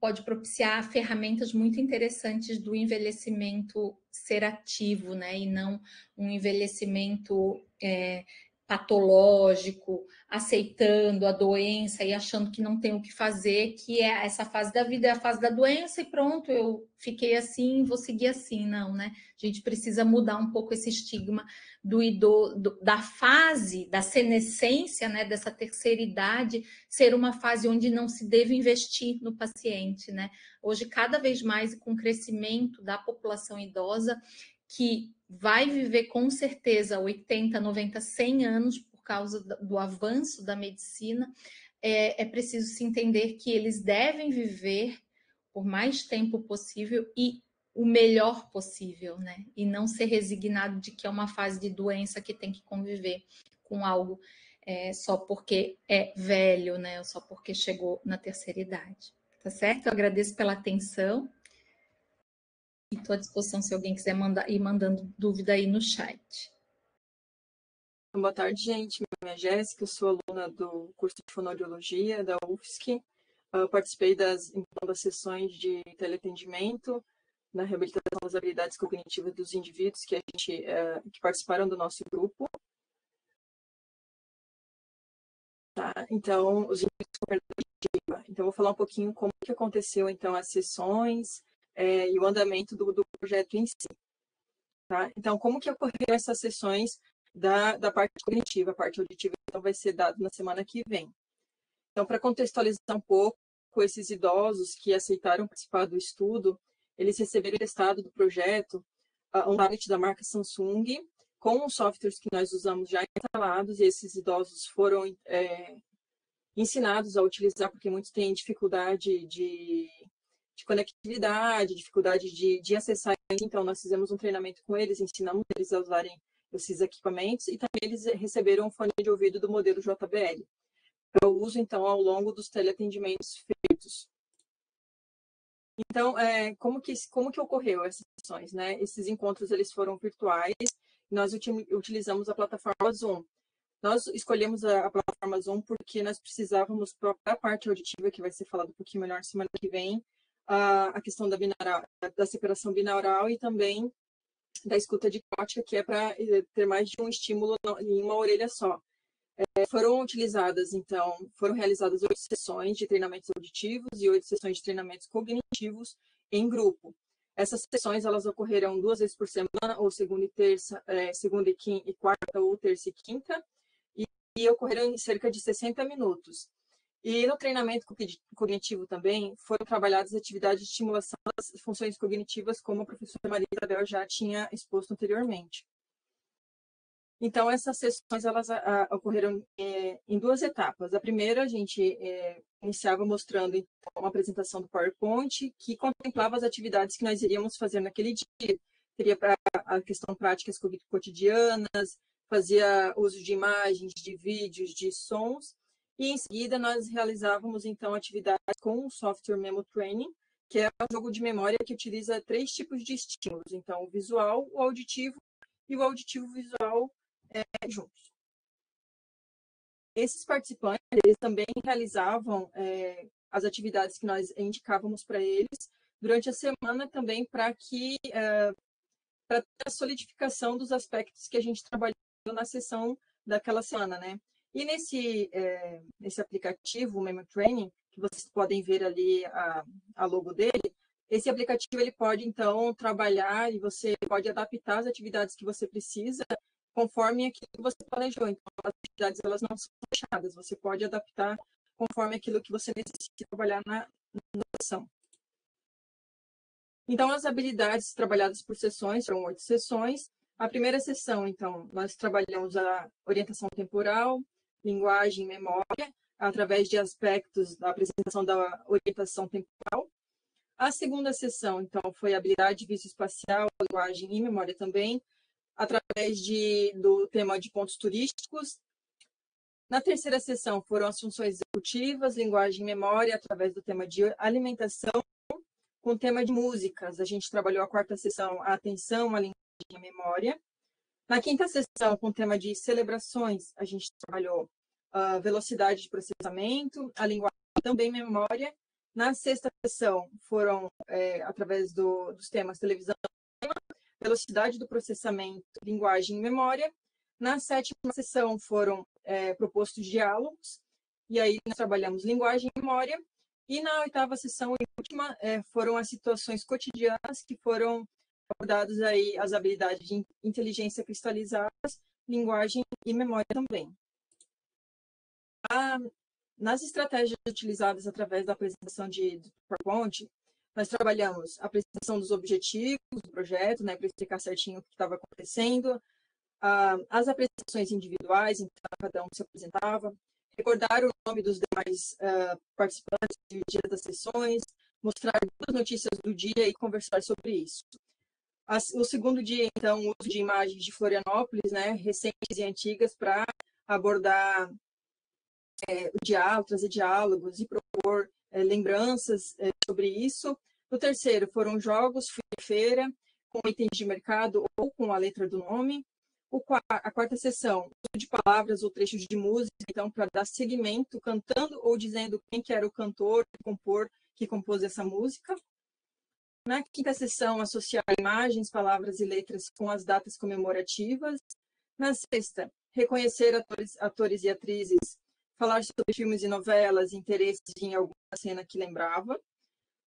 pode propiciar ferramentas muito interessantes do envelhecimento ser ativo, né? E não um envelhecimento é, patológico, aceitando a doença e achando que não tem o que fazer, que é essa fase da vida, é a fase da doença e pronto, eu fiquei assim, vou seguir assim, não, né? A gente precisa mudar um pouco esse estigma do idoso, da fase, da senescência, né, dessa terceira idade, ser uma fase onde não se deve investir no paciente, né? Hoje, cada vez mais, com o crescimento da população idosa, que vai viver com certeza 80, 90, 100 anos por causa do avanço da medicina, é, é preciso se entender que eles devem viver por mais tempo possível e o melhor possível, né? E não ser resignado de que é uma fase de doença que tem que conviver com algo é, só porque é velho, né? Ou só porque chegou na terceira idade. Tá certo? Eu agradeço pela atenção Estou à disposição se alguém quiser mandar, ir mandando dúvida aí no chat. Boa tarde, gente. Meu nome é Jéssica, sou aluna do curso de fonoaudiologia da UFSC. Eu participei das, então, das sessões de teleatendimento na reabilitação das habilidades cognitivas dos indivíduos que, a gente, é, que participaram do nosso grupo. Tá? Então, os indivíduos com perda Então, vou falar um pouquinho como que aconteceu, então, as sessões, é, e o andamento do, do, projeto em si. Tá? Então, como que ocorreram essas sessões da, da parte cognitiva? A parte auditiva então, vai ser dada na semana que vem. Então, para contextualizar um pouco, esses idosos que aceitaram participar do estudo, eles receberam estado do projeto um tablet da marca Samsung com os softwares que nós usamos já instalados, e esses idosos foram é, ensinados a utilizar, porque muitos têm dificuldade de de conectividade, dificuldade de, de acessar. Então, nós fizemos um treinamento com eles, ensinamos eles a usarem esses equipamentos e também eles receberam um fone de ouvido do modelo JBL. Eu uso, então, ao longo dos teleatendimentos feitos. Então, é, como, que, como que ocorreu essas sessões? Né? Esses encontros eles foram virtuais, nós utilizamos a plataforma Zoom. Nós escolhemos a, a plataforma Zoom porque nós precisávamos, para a parte auditiva, que vai ser falado um pouquinho melhor semana que vem, a, a questão da, binaural, da separação binaural e também da escuta dicótica, que é para eh, ter mais de um estímulo em uma orelha só. É, foram utilizadas, então, foram realizadas oito sessões de treinamentos auditivos e oito sessões de treinamentos cognitivos em grupo. Essas sessões elas ocorreram duas vezes por semana, ou segunda e terça, é, segunda e, quinta, e quarta, ou terça e quinta, e, e ocorreram em cerca de 60 minutos. E no treinamento cognitivo também foram trabalhadas atividades de estimulação das funções cognitivas, como a professora Maria Isabel já tinha exposto anteriormente. Então, essas sessões elas a, a, ocorreram é, em duas etapas. A primeira, a gente é, iniciava mostrando então, uma apresentação do PowerPoint que contemplava as atividades que nós iríamos fazer naquele dia. Teria a questão práticas cotidianas, fazia uso de imagens, de vídeos, de sons, e em seguida nós realizávamos então atividades com o software Memo Training, que é um jogo de memória que utiliza três tipos de estímulos, então o visual, o auditivo e o auditivo visual é, juntos. Esses participantes eles também realizavam é, as atividades que nós indicávamos para eles durante a semana também para que é, para a solidificação dos aspectos que a gente trabalhou na sessão daquela semana, né? E nesse, é, nesse aplicativo, o Memo Training, que vocês podem ver ali a, a logo dele, esse aplicativo ele pode então trabalhar e você pode adaptar as atividades que você precisa conforme aquilo que você planejou. Então, as atividades elas não são fechadas, você pode adaptar conforme aquilo que você necessita trabalhar na, ação. Então, as habilidades trabalhadas por sessões, são oito sessões. A primeira sessão, então, nós trabalhamos a orientação temporal, linguagem e memória, através de aspectos da apresentação da orientação temporal. A segunda sessão, então, foi habilidade visoespacial, linguagem e memória também, através de, do tema de pontos turísticos. Na terceira sessão foram as funções executivas, linguagem e memória, através do tema de alimentação, com o tema de músicas. A gente trabalhou a quarta sessão, a atenção, a linguagem e a memória. Na quinta sessão, com o tema de celebrações, a gente trabalhou a velocidade de processamento, a linguagem também memória. Na sexta sessão, foram, é, através do, dos temas televisão, velocidade do processamento, linguagem e memória. Na sétima sessão foram é, propostos diálogos, e aí nós trabalhamos linguagem e memória. E na oitava sessão e última é, foram as situações cotidianas que foram abordadas aí as habilidades de inteligência cristalizadas, linguagem e memória também. A, nas estratégias utilizadas através da apresentação de PowerPoint, nós trabalhamos a apresentação dos objetivos do projeto, né, para explicar certinho o que estava acontecendo, as apresentações individuais, então cada um se apresentava, recordar o nome dos demais uh, participantes do dia das sessões, mostrar duas notícias do dia e conversar sobre isso. As, o segundo dia, então, o uso de imagens de Florianópolis, né, recentes e antigas, para abordar é, o diálogo, trazer diálogos e propor é, lembranças é, sobre isso. No terceiro, foram jogos, feira, com itens de mercado ou com a letra do nome. O, a quarta sessão, uso de palavras ou trechos de música, então, para dar seguimento, cantando ou dizendo quem que era o cantor que, compor, que compôs essa música. Na quinta sessão, associar imagens, palavras e letras com as datas comemorativas. Na sexta, reconhecer atores, atores e atrizes falar sobre filmes e novelas, interesses em alguma cena que lembrava.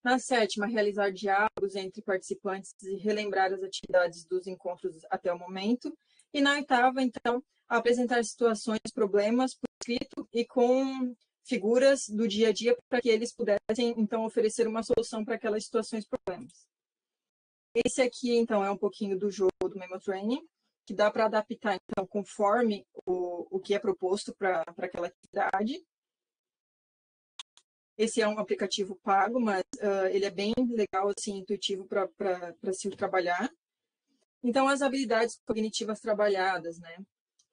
Na sétima, realizar diálogos entre participantes e relembrar as atividades dos encontros até o momento. E na oitava, então, apresentar situações, problemas por escrito e com figuras do dia a dia para que eles pudessem, então, oferecer uma solução para aquelas situações, problemas. Esse aqui, então, é um pouquinho do jogo do Memo Training que dá para adaptar, então, conforme o, o que é proposto para aquela atividade. Esse é um aplicativo pago, mas uh, ele é bem legal, assim, intuitivo para se trabalhar. Então, as habilidades cognitivas trabalhadas, né?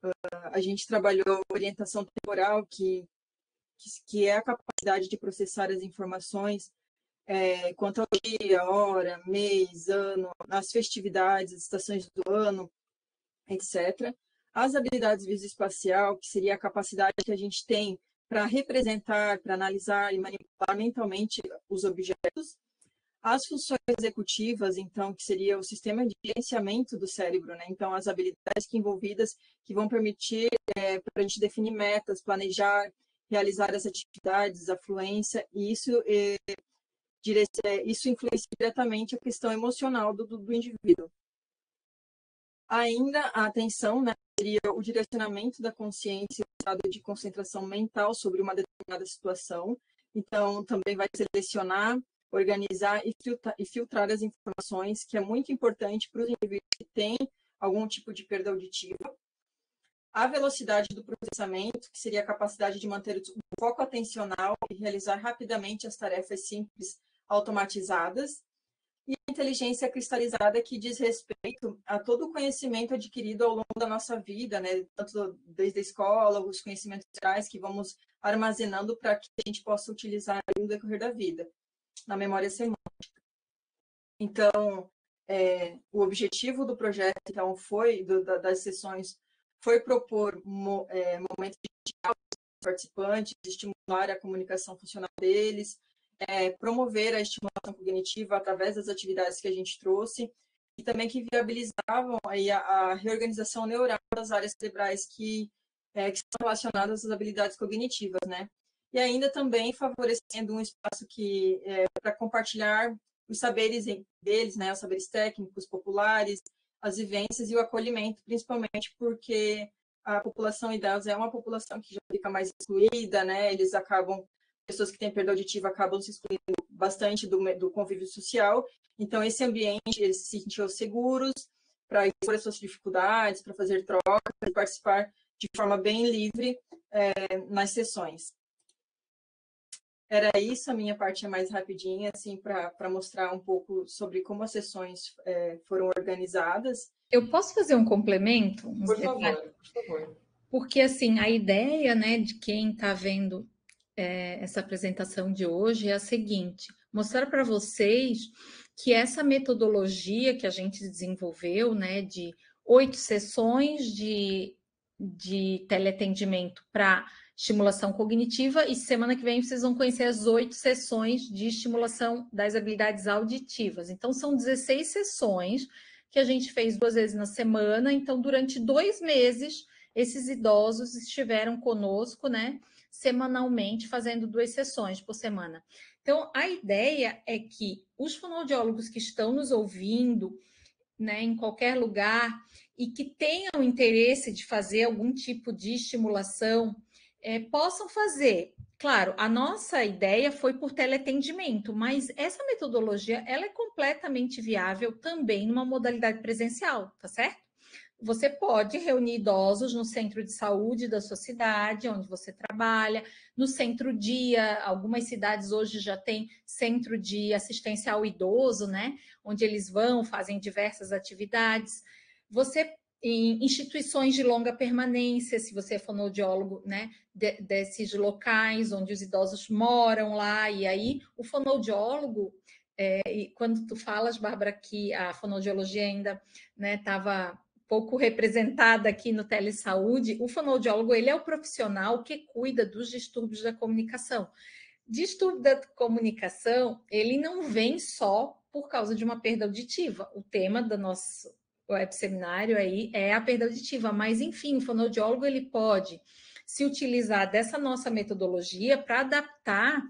Uh, a gente trabalhou orientação temporal, que, que, que é a capacidade de processar as informações é, quanto ao dia, hora, mês, ano, nas festividades, estações do ano, etc. As habilidades visoespacial, que seria a capacidade que a gente tem para representar, para analisar e manipular mentalmente os objetos. As funções executivas, então, que seria o sistema de gerenciamento do cérebro, né? Então, as habilidades que envolvidas que vão permitir é, para a gente definir metas, planejar, realizar as atividades, a fluência, e isso, é, é, isso influencia diretamente a questão emocional do, do, do indivíduo. Ainda a atenção né, seria o direcionamento da consciência, o estado de concentração mental sobre uma determinada situação. Então, também vai selecionar organizar e filtrar, e filtrar as informações, que é muito importante para os indivíduos que têm algum tipo de perda auditiva. A velocidade do processamento, que seria a capacidade de manter o foco atencional e realizar rapidamente as tarefas simples automatizadas. Inteligência cristalizada, que diz respeito a todo o conhecimento adquirido ao longo da nossa vida, né? tanto desde a escola, os conhecimentos gerais que vamos armazenando para que a gente possa utilizar no decorrer da vida na memória semântica. Então, é, o objetivo do projeto, então, foi, do, das sessões, foi propor mo, é, momentos de diálogo participantes, estimular a comunicação funcional deles, é, promover a estimulação cognitiva através das atividades que a gente trouxe, e também que viabilizavam aí a, a reorganização neural das áreas cerebrais que, é, que são relacionadas às habilidades cognitivas, né? e ainda também favorecendo um espaço que é, para compartilhar os saberes deles, né, os saberes técnicos, populares, as vivências e o acolhimento, principalmente porque a população idosa é uma população que já fica mais excluída, né? Eles acabam, pessoas que têm perda auditiva acabam se excluindo bastante do, do convívio social. Então, esse ambiente, eles se sentiam seguros para expor as suas dificuldades, para fazer trocas, participar de forma bem livre é, nas sessões. Era isso, a minha parte é mais rapidinha, assim, para mostrar um pouco sobre como as sessões é, foram organizadas. Eu posso fazer um complemento? Por favor, por favor. Porque, assim, a ideia, né, de quem está vendo é, essa apresentação de hoje é a seguinte: mostrar para vocês que essa metodologia que a gente desenvolveu, né, de oito sessões de, de teleatendimento para estimulação cognitiva, e semana que vem vocês vão conhecer as oito sessões de estimulação das habilidades auditivas. Então, são 16 sessões que a gente fez duas vezes na semana. Então, durante dois meses, esses idosos estiveram conosco, né, semanalmente, fazendo duas sessões por semana. Então, a ideia é que os fonoaudiólogos que estão nos ouvindo, né, em qualquer lugar, e que tenham interesse de fazer algum tipo de estimulação é, possam fazer. Claro, a nossa ideia foi por teleatendimento, mas essa metodologia ela é completamente viável também numa modalidade presencial, tá certo? Você pode reunir idosos no centro de saúde da sua cidade, onde você trabalha, no centro-dia. Algumas cidades hoje já têm centro de assistência ao idoso, né? Onde eles vão, fazem diversas atividades. Você em instituições de longa permanência, se você é fonoaudiólogo, né, de, desses locais onde os idosos moram lá, e aí o fonoaudiólogo, é, e quando tu falas, Bárbara, que a fonoaudiologia ainda estava né, pouco representada aqui no telesaúde, o fonoaudiólogo ele é o profissional que cuida dos distúrbios da comunicação. Distúrbio da comunicação, ele não vem só por causa de uma perda auditiva. O tema do nosso web seminário aí é a perda auditiva, mas enfim, o fonoaudiólogo ele pode se utilizar dessa nossa metodologia para adaptar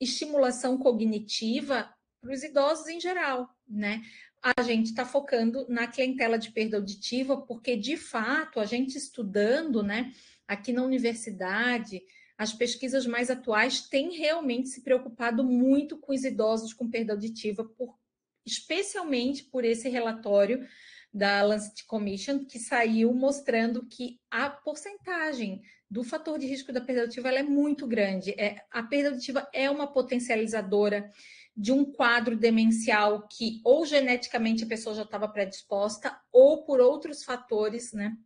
estimulação cognitiva para os idosos em geral, né? A gente está focando na clientela de perda auditiva, porque de fato a gente estudando, né, aqui na universidade, as pesquisas mais atuais têm realmente se preocupado muito com os idosos com perda auditiva, por, especialmente por esse relatório da Lancet Commission, que saiu mostrando que a porcentagem do fator de risco da perda auditiva é muito grande. É, a perda auditiva é uma potencializadora de um quadro demencial que ou geneticamente a pessoa já estava predisposta ou por outros fatores, né,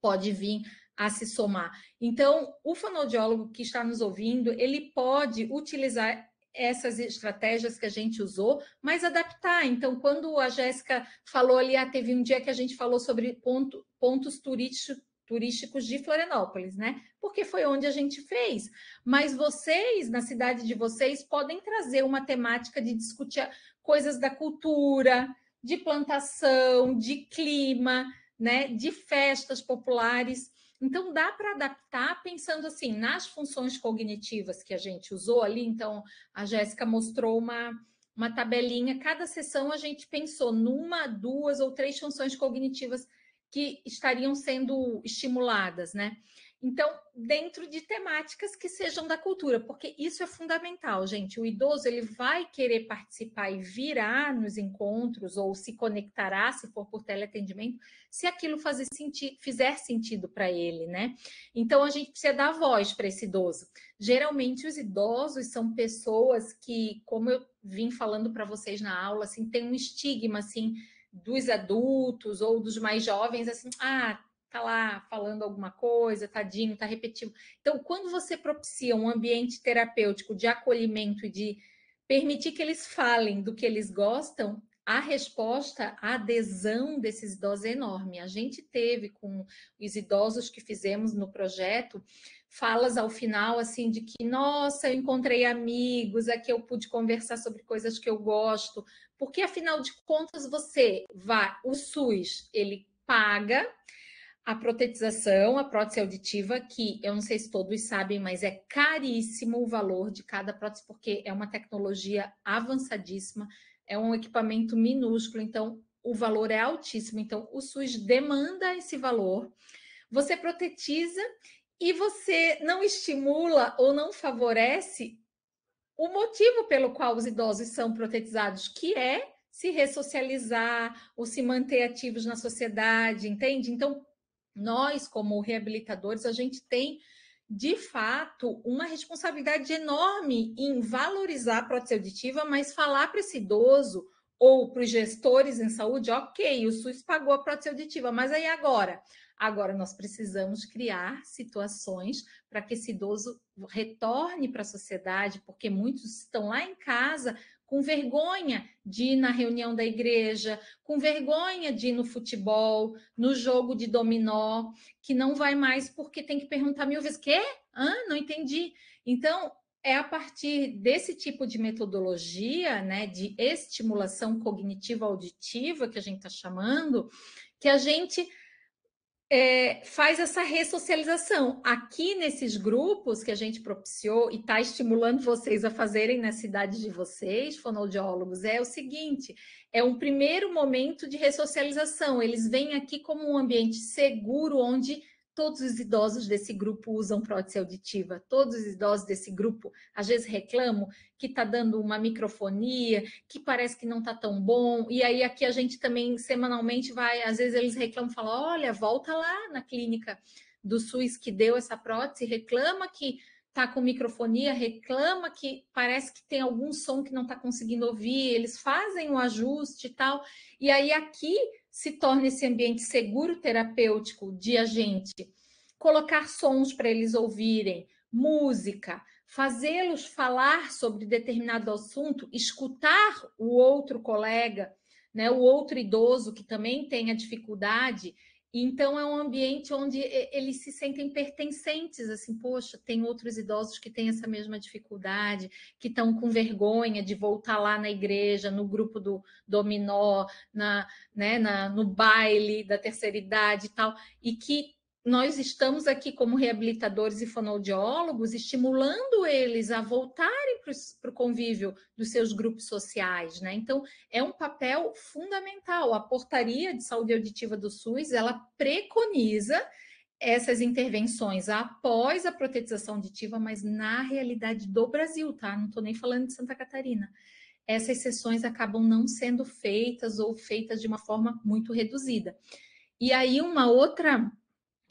pode vir a se somar. Então, o fonoaudiólogo que está nos ouvindo, ele pode utilizar essas estratégias que a gente usou, mas adaptar. Então, quando a Jéssica falou ali, ah, teve um dia que a gente falou sobre ponto, pontos turísticos turísticos de Florianópolis, né? Porque foi onde a gente fez. Mas vocês, na cidade de vocês, podem trazer uma temática de discutir coisas da cultura, de plantação, de clima, né? De festas populares. Então, dá para adaptar pensando assim nas funções cognitivas que a gente usou ali. Então, a Jéssica mostrou uma, uma tabelinha. Cada sessão a gente pensou numa, duas ou três funções cognitivas que estariam sendo estimuladas, né? Então, dentro de temáticas que sejam da cultura, porque isso é fundamental, gente. O idoso ele vai querer participar e virar nos encontros ou se conectará, se for por teleatendimento, se aquilo fazer senti fizer sentido para ele, né? Então a gente precisa dar voz para esse idoso. Geralmente os idosos são pessoas que, como eu vim falando para vocês na aula, assim, tem um estigma assim dos adultos ou dos mais jovens, assim, ah, tá lá falando alguma coisa, tadinho, tá repetindo. Então, quando você propicia um ambiente terapêutico de acolhimento e de permitir que eles falem do que eles gostam, a resposta, a adesão desses idosos é enorme. A gente teve com os idosos que fizemos no projeto falas ao final assim de que nossa, eu encontrei amigos, aqui eu pude conversar sobre coisas que eu gosto, porque afinal de contas você vai, o SUS, ele paga a protetização, a prótese auditiva, que eu não sei se todos sabem, mas é caríssimo o valor de cada prótese, porque é uma tecnologia avançadíssima, é um equipamento minúsculo, então o valor é altíssimo. Então, o SUS demanda esse valor, você protetiza e você não estimula ou não favorece o motivo pelo qual os idosos são protetizados, que é se ressocializar ou se manter ativos na sociedade, entende? Então, nós, como reabilitadores, a gente tem de fato uma responsabilidade enorme em valorizar a prótese auditiva, mas falar para esse idoso ou para os gestores em saúde, ok, o SUS pagou a prótese auditiva, mas aí agora? Agora nós precisamos criar situações para que esse idoso retorne para a sociedade, porque muitos estão lá em casa com vergonha de ir na reunião da igreja, com vergonha de ir no futebol, no jogo de dominó, que não vai mais porque tem que perguntar mil vezes: quê? Hã? Não entendi. Então, é a partir desse tipo de metodologia, né, de estimulação cognitiva auditiva, que a gente está chamando, que a gente é, faz essa ressocialização. Aqui nesses grupos que a gente propiciou e está estimulando vocês a fazerem na cidade de vocês, fonoaudiólogos, é o seguinte: é um primeiro momento de ressocialização. Eles vêm aqui como um ambiente seguro onde todos os idosos desse grupo usam prótese auditiva, todos os idosos desse grupo às vezes reclamam que está dando uma microfonia, que parece que não está tão bom, e aí aqui a gente também semanalmente vai, às vezes eles reclamam, falam, olha, volta lá na clínica do SUS que deu essa prótese, reclama que está com microfonia, reclama que parece que tem algum som que não está conseguindo ouvir, eles fazem o ajuste e tal, e aí aqui se torna esse ambiente seguro terapêutico de a gente colocar sons para eles ouvirem, música, fazê-los falar sobre determinado assunto, escutar o outro colega, né, o outro idoso que também tem a dificuldade então é um ambiente onde eles se sentem pertencentes, assim, poxa, tem outros idosos que têm essa mesma dificuldade, que estão com vergonha de voltar lá na igreja, no grupo do dominó, na, né, na, no baile da terceira idade e tal, e que nós estamos aqui como reabilitadores e fonoaudiólogos, estimulando eles a voltarem para o convívio dos seus grupos sociais, né? Então, é um papel fundamental. A portaria de saúde auditiva do SUS, ela preconiza essas intervenções após a protetização auditiva, mas na realidade do Brasil, tá? Não estou nem falando de Santa Catarina. Essas sessões acabam não sendo feitas ou feitas de uma forma muito reduzida. E aí, uma outra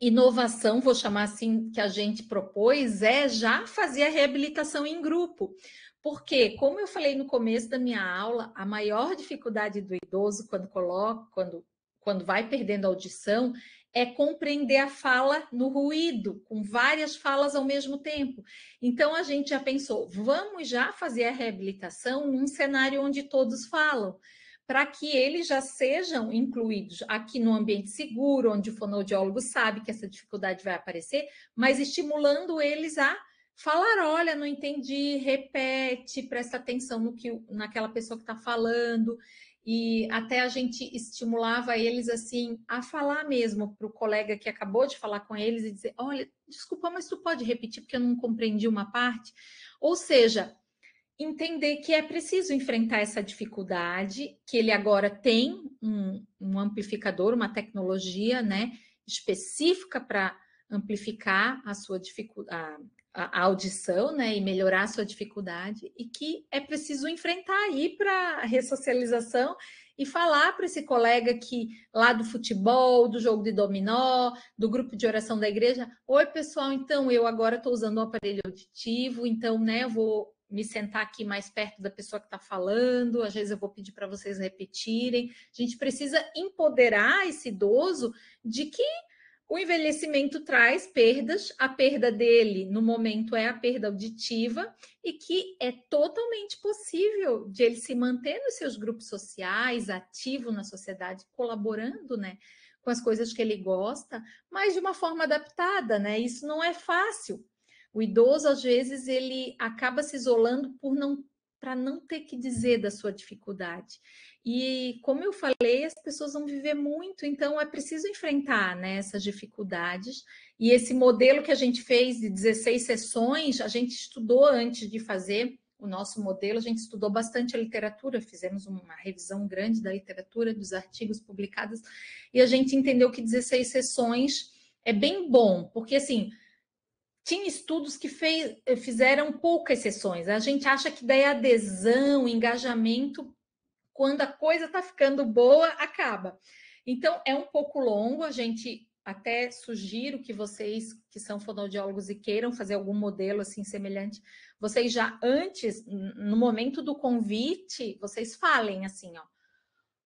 inovação, vou chamar assim, que a gente propôs é já fazer a reabilitação em grupo. Porque, como eu falei no começo da minha aula, a maior dificuldade do idoso quando coloca, quando, quando vai perdendo a audição, é compreender a fala no ruído, com várias falas ao mesmo tempo. Então a gente já pensou, vamos já fazer a reabilitação num cenário onde todos falam, para que eles já sejam incluídos aqui no ambiente seguro, onde o fonoaudiólogo sabe que essa dificuldade vai aparecer, mas estimulando eles a falar, olha, não entendi, repete, presta atenção no que naquela pessoa que está falando e até a gente estimulava eles assim a falar mesmo para o colega que acabou de falar com eles e dizer: olha, desculpa, mas tu pode repetir porque eu não compreendi uma parte. Ou seja, entender que é preciso enfrentar essa dificuldade, que ele agora tem um, um amplificador, uma tecnologia né, específica para amplificar a sua dificuldade, a, audição, né, e melhorar a sua dificuldade, e que é preciso enfrentar aí para a ressocialização e falar para esse colega que lá do futebol, do jogo de dominó, do grupo de oração da igreja, oi pessoal, então eu agora estou usando o aparelho auditivo, então né, eu vou me sentar aqui mais perto da pessoa que está falando, às vezes eu vou pedir para vocês repetirem. A gente precisa empoderar esse idoso de que o envelhecimento traz perdas, a perda dele no momento é a perda auditiva e que é totalmente possível de ele se manter nos seus grupos sociais, ativo na sociedade, colaborando, né, com as coisas que ele gosta, mas de uma forma adaptada, né? Isso não é fácil. O idoso às vezes ele acaba se isolando por não para não ter que dizer da sua dificuldade. E como eu falei, as pessoas vão viver muito, então é preciso enfrentar né, essas dificuldades. E esse modelo que a gente fez de 16 sessões, a gente estudou antes de fazer o nosso modelo, a gente estudou bastante a literatura, fizemos uma revisão grande da literatura, dos artigos publicados, e a gente entendeu que 16 sessões é bem bom, porque assim, tinha estudos que fez, fizeram poucas sessões. A gente acha que daí adesão, engajamento quando a coisa está ficando boa, acaba. Então, é um pouco longo, a gente até sugiro que vocês que são fonoaudiólogos e queiram fazer algum modelo assim semelhante, vocês já antes, no momento do convite, vocês falem assim, ó,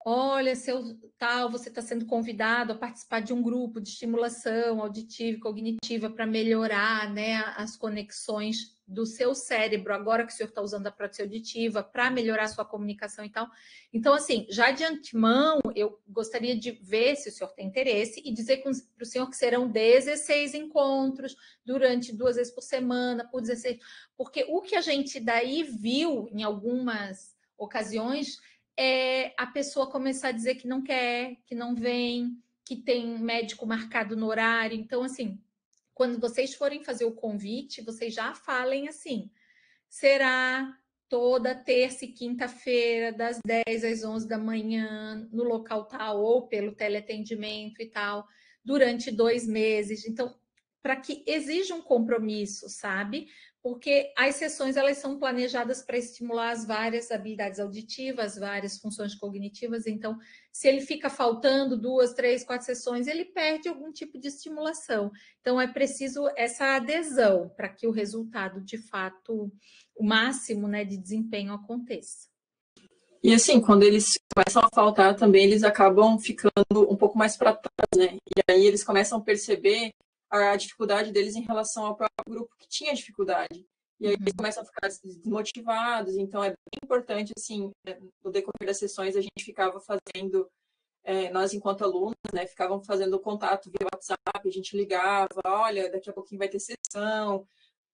olha, seu tal, você está sendo convidado a participar de um grupo de estimulação auditiva e cognitiva para melhorar né, as conexões do seu cérebro, agora que o senhor está usando a prótese auditiva, para melhorar a sua comunicação e tal. Então, assim, já de antemão, eu gostaria de ver se o senhor tem interesse e dizer para o senhor que serão 16 encontros durante duas vezes por semana, por 16, porque o que a gente daí viu em algumas ocasiões é a pessoa começar a dizer que não quer, que não vem, que tem médico marcado no horário. Então, assim, quando vocês forem fazer o convite, vocês já falem assim: será toda terça e quinta-feira, das 10 às 11 da manhã, no local tal, ou pelo teleatendimento e tal, durante dois meses. Então, para que exija um compromisso, sabe? Porque as sessões elas são planejadas para estimular as várias habilidades auditivas, várias funções cognitivas. Então, se ele fica faltando duas, três, quatro sessões, ele perde algum tipo de estimulação. Então, é preciso essa adesão para que o resultado, de fato, o máximo né, de desempenho aconteça. E assim, quando eles começam a faltar também, eles acabam ficando um pouco mais para trás, né? E aí eles começam a perceber a dificuldade deles em relação ao próprio grupo que tinha dificuldade. E aí eles uhum. começam a ficar desmotivados, então é bem importante, assim, é, no decorrer das sessões a gente ficava fazendo, é, nós enquanto alunos, né, ficavam fazendo contato via WhatsApp, a gente ligava, olha, daqui a pouquinho vai ter sessão,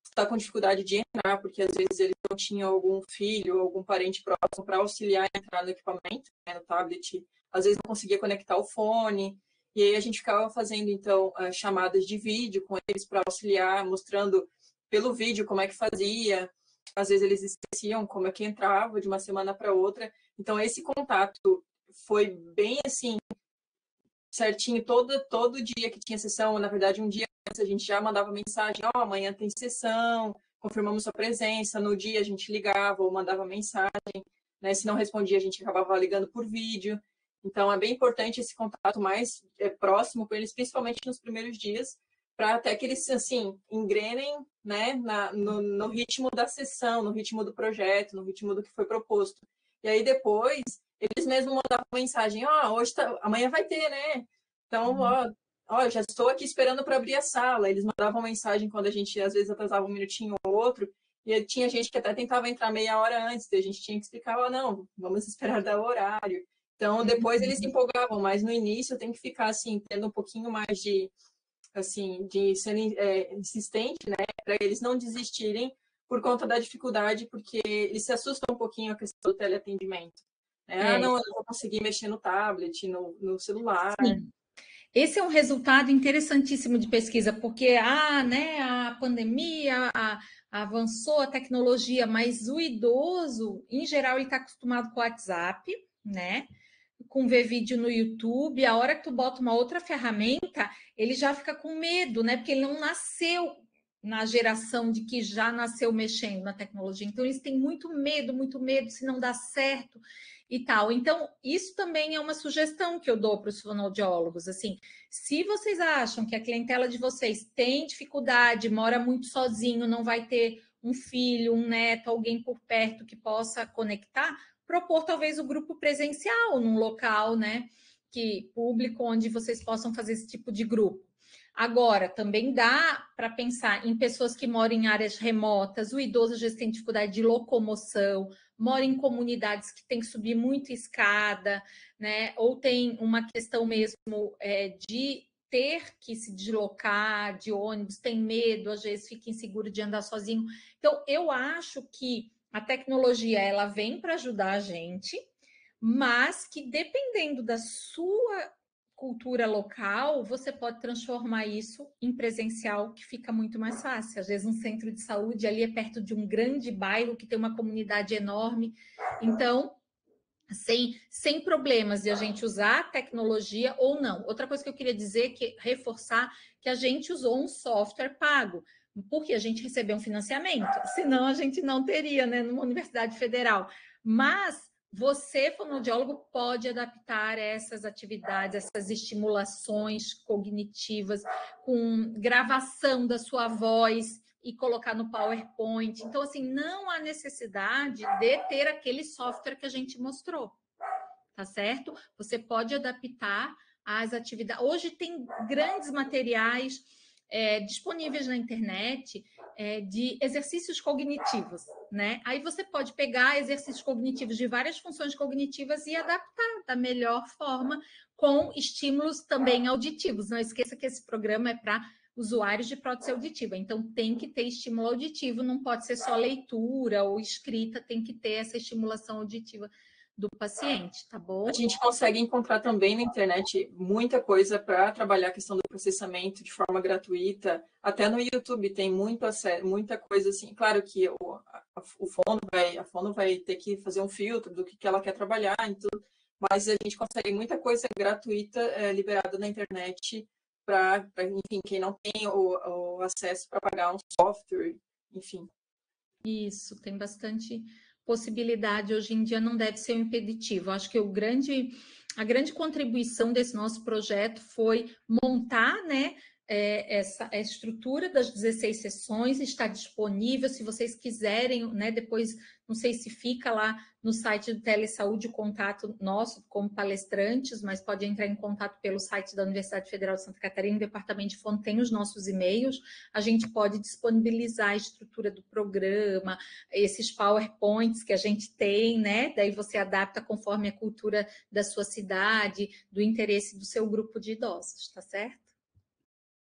está com dificuldade de entrar, porque às vezes ele não tinha algum filho, algum parente próximo para auxiliar a entrar no equipamento, né, no tablet, às vezes não conseguia conectar o fone, e aí a gente ficava fazendo, então, chamadas de vídeo com eles para auxiliar, mostrando pelo vídeo como é que fazia. Às vezes eles esqueciam como é que entrava de uma semana para outra. Então, esse contato foi bem assim, certinho, todo, todo dia que tinha sessão. Na verdade, um dia antes a gente já mandava mensagem: Ó, oh, amanhã tem sessão, confirmamos sua presença. No dia a gente ligava ou mandava mensagem. Né? Se não respondia, a gente acabava ligando por vídeo. Então, é bem importante esse contato mais é, próximo com eles, principalmente nos primeiros dias, para até que eles, assim, engrenem né, na, no, no, ritmo da sessão, no ritmo do projeto, no ritmo do que foi proposto. E aí, depois, eles mesmos mandavam mensagem, ó, oh, hoje tá, amanhã vai ter, né? Então, uhum. ó, ó, já estou aqui esperando para abrir a sala. Eles mandavam mensagem quando a gente às vezes atrasava um minutinho ou outro, e tinha gente que até tentava entrar meia hora antes, e a gente tinha que explicar, oh, não, vamos esperar dar o horário. Então, depois eles se uhum. empolgavam, mas no início tem que ficar assim, tendo um pouquinho mais de assim, de ser é, insistente, né, para eles não desistirem por conta da dificuldade, porque eles se assustam um pouquinho a questão do teleatendimento. Né? Ah, é. Ah, não, eu não vou conseguir mexer no tablet, no, no celular. Sim. Esse é um resultado interessantíssimo de pesquisa, porque ah, né, a pandemia a, avançou a tecnologia, mas o idoso, em geral, ele está acostumado com o WhatsApp, né? Com ver vídeo no YouTube, a hora que tu bota uma outra ferramenta, ele já fica com medo, né? Porque ele não nasceu na geração de que já nasceu mexendo na tecnologia. Então, eles têm muito medo, muito medo se não dá certo e tal. Então, isso também é uma sugestão que eu dou para os fonoaudiólogos. Assim, se vocês acham que a clientela de vocês tem dificuldade, mora muito sozinho, não vai ter um filho, um neto, alguém por perto que possa conectar, propor talvez o grupo presencial num local, né, que público onde vocês possam fazer esse tipo de grupo. Agora, também dá para pensar em pessoas que moram em áreas remotas, o idoso já tem dificuldade de locomoção, mora em comunidades que tem que subir muito escada, né? Ou tem uma questão mesmo é, de ter que se deslocar de ônibus, tem medo, às vezes fica inseguro de andar sozinho. Então, eu acho que a tecnologia ela vem para ajudar a gente, mas que dependendo da sua cultura local, você pode transformar isso em presencial, que fica muito mais fácil. Às vezes, um centro de saúde ali é perto de um grande bairro que tem uma comunidade enorme. Então, sem, sem problemas de a gente usar tecnologia ou não. Outra coisa que eu queria dizer, que reforçar, que a gente usou um software pago, porque a gente recebeu um financiamento, senão a gente não teria, né, numa universidade federal. Mas você, fonoaudiólogo, pode adaptar essas atividades, essas estimulações cognitivas com gravação da sua voz e colocar no PowerPoint. Então, assim, não há necessidade de ter aquele software que a gente mostrou, tá certo? Você pode adaptar as atividades. Hoje tem grandes materiais é, disponíveis na internet é, de exercícios cognitivos, né? Aí você pode pegar exercícios cognitivos de várias funções cognitivas e adaptar da melhor forma com estímulos também auditivos. Não esqueça que esse programa é para usuários de prótese auditiva, então tem que ter estímulo auditivo, não pode ser só leitura ou escrita, tem que ter essa estimulação auditiva do paciente, tá bom? A gente consegue encontrar também na internet muita coisa para trabalhar a questão do processamento de forma gratuita. Até no YouTube tem muito, muita coisa assim. Claro que o, a, o fono vai, a fono vai ter que fazer um filtro do que, que ela quer trabalhar e tudo, mas a gente consegue muita coisa gratuita é, liberada na internet para, enfim, quem não tem o, o acesso para pagar um software, enfim. Isso, tem bastante possibilidade hoje em dia não deve ser um impeditivo. Acho que o grande, a grande contribuição desse nosso projeto foi montar né, é, essa estrutura das 16 sessões, está disponível. Se vocês quiserem, né, depois, não sei se fica lá no site do Telesaúde o contato nosso como palestrantes, mas pode entrar em contato pelo site da Universidade Federal de Santa Catarina, departamento de fonte tem os nossos e-mails, a gente pode disponibilizar a estrutura do programa, esses PowerPoints que a gente tem, né? Daí você adapta conforme a cultura da sua cidade, do interesse do seu grupo de idosos, tá certo?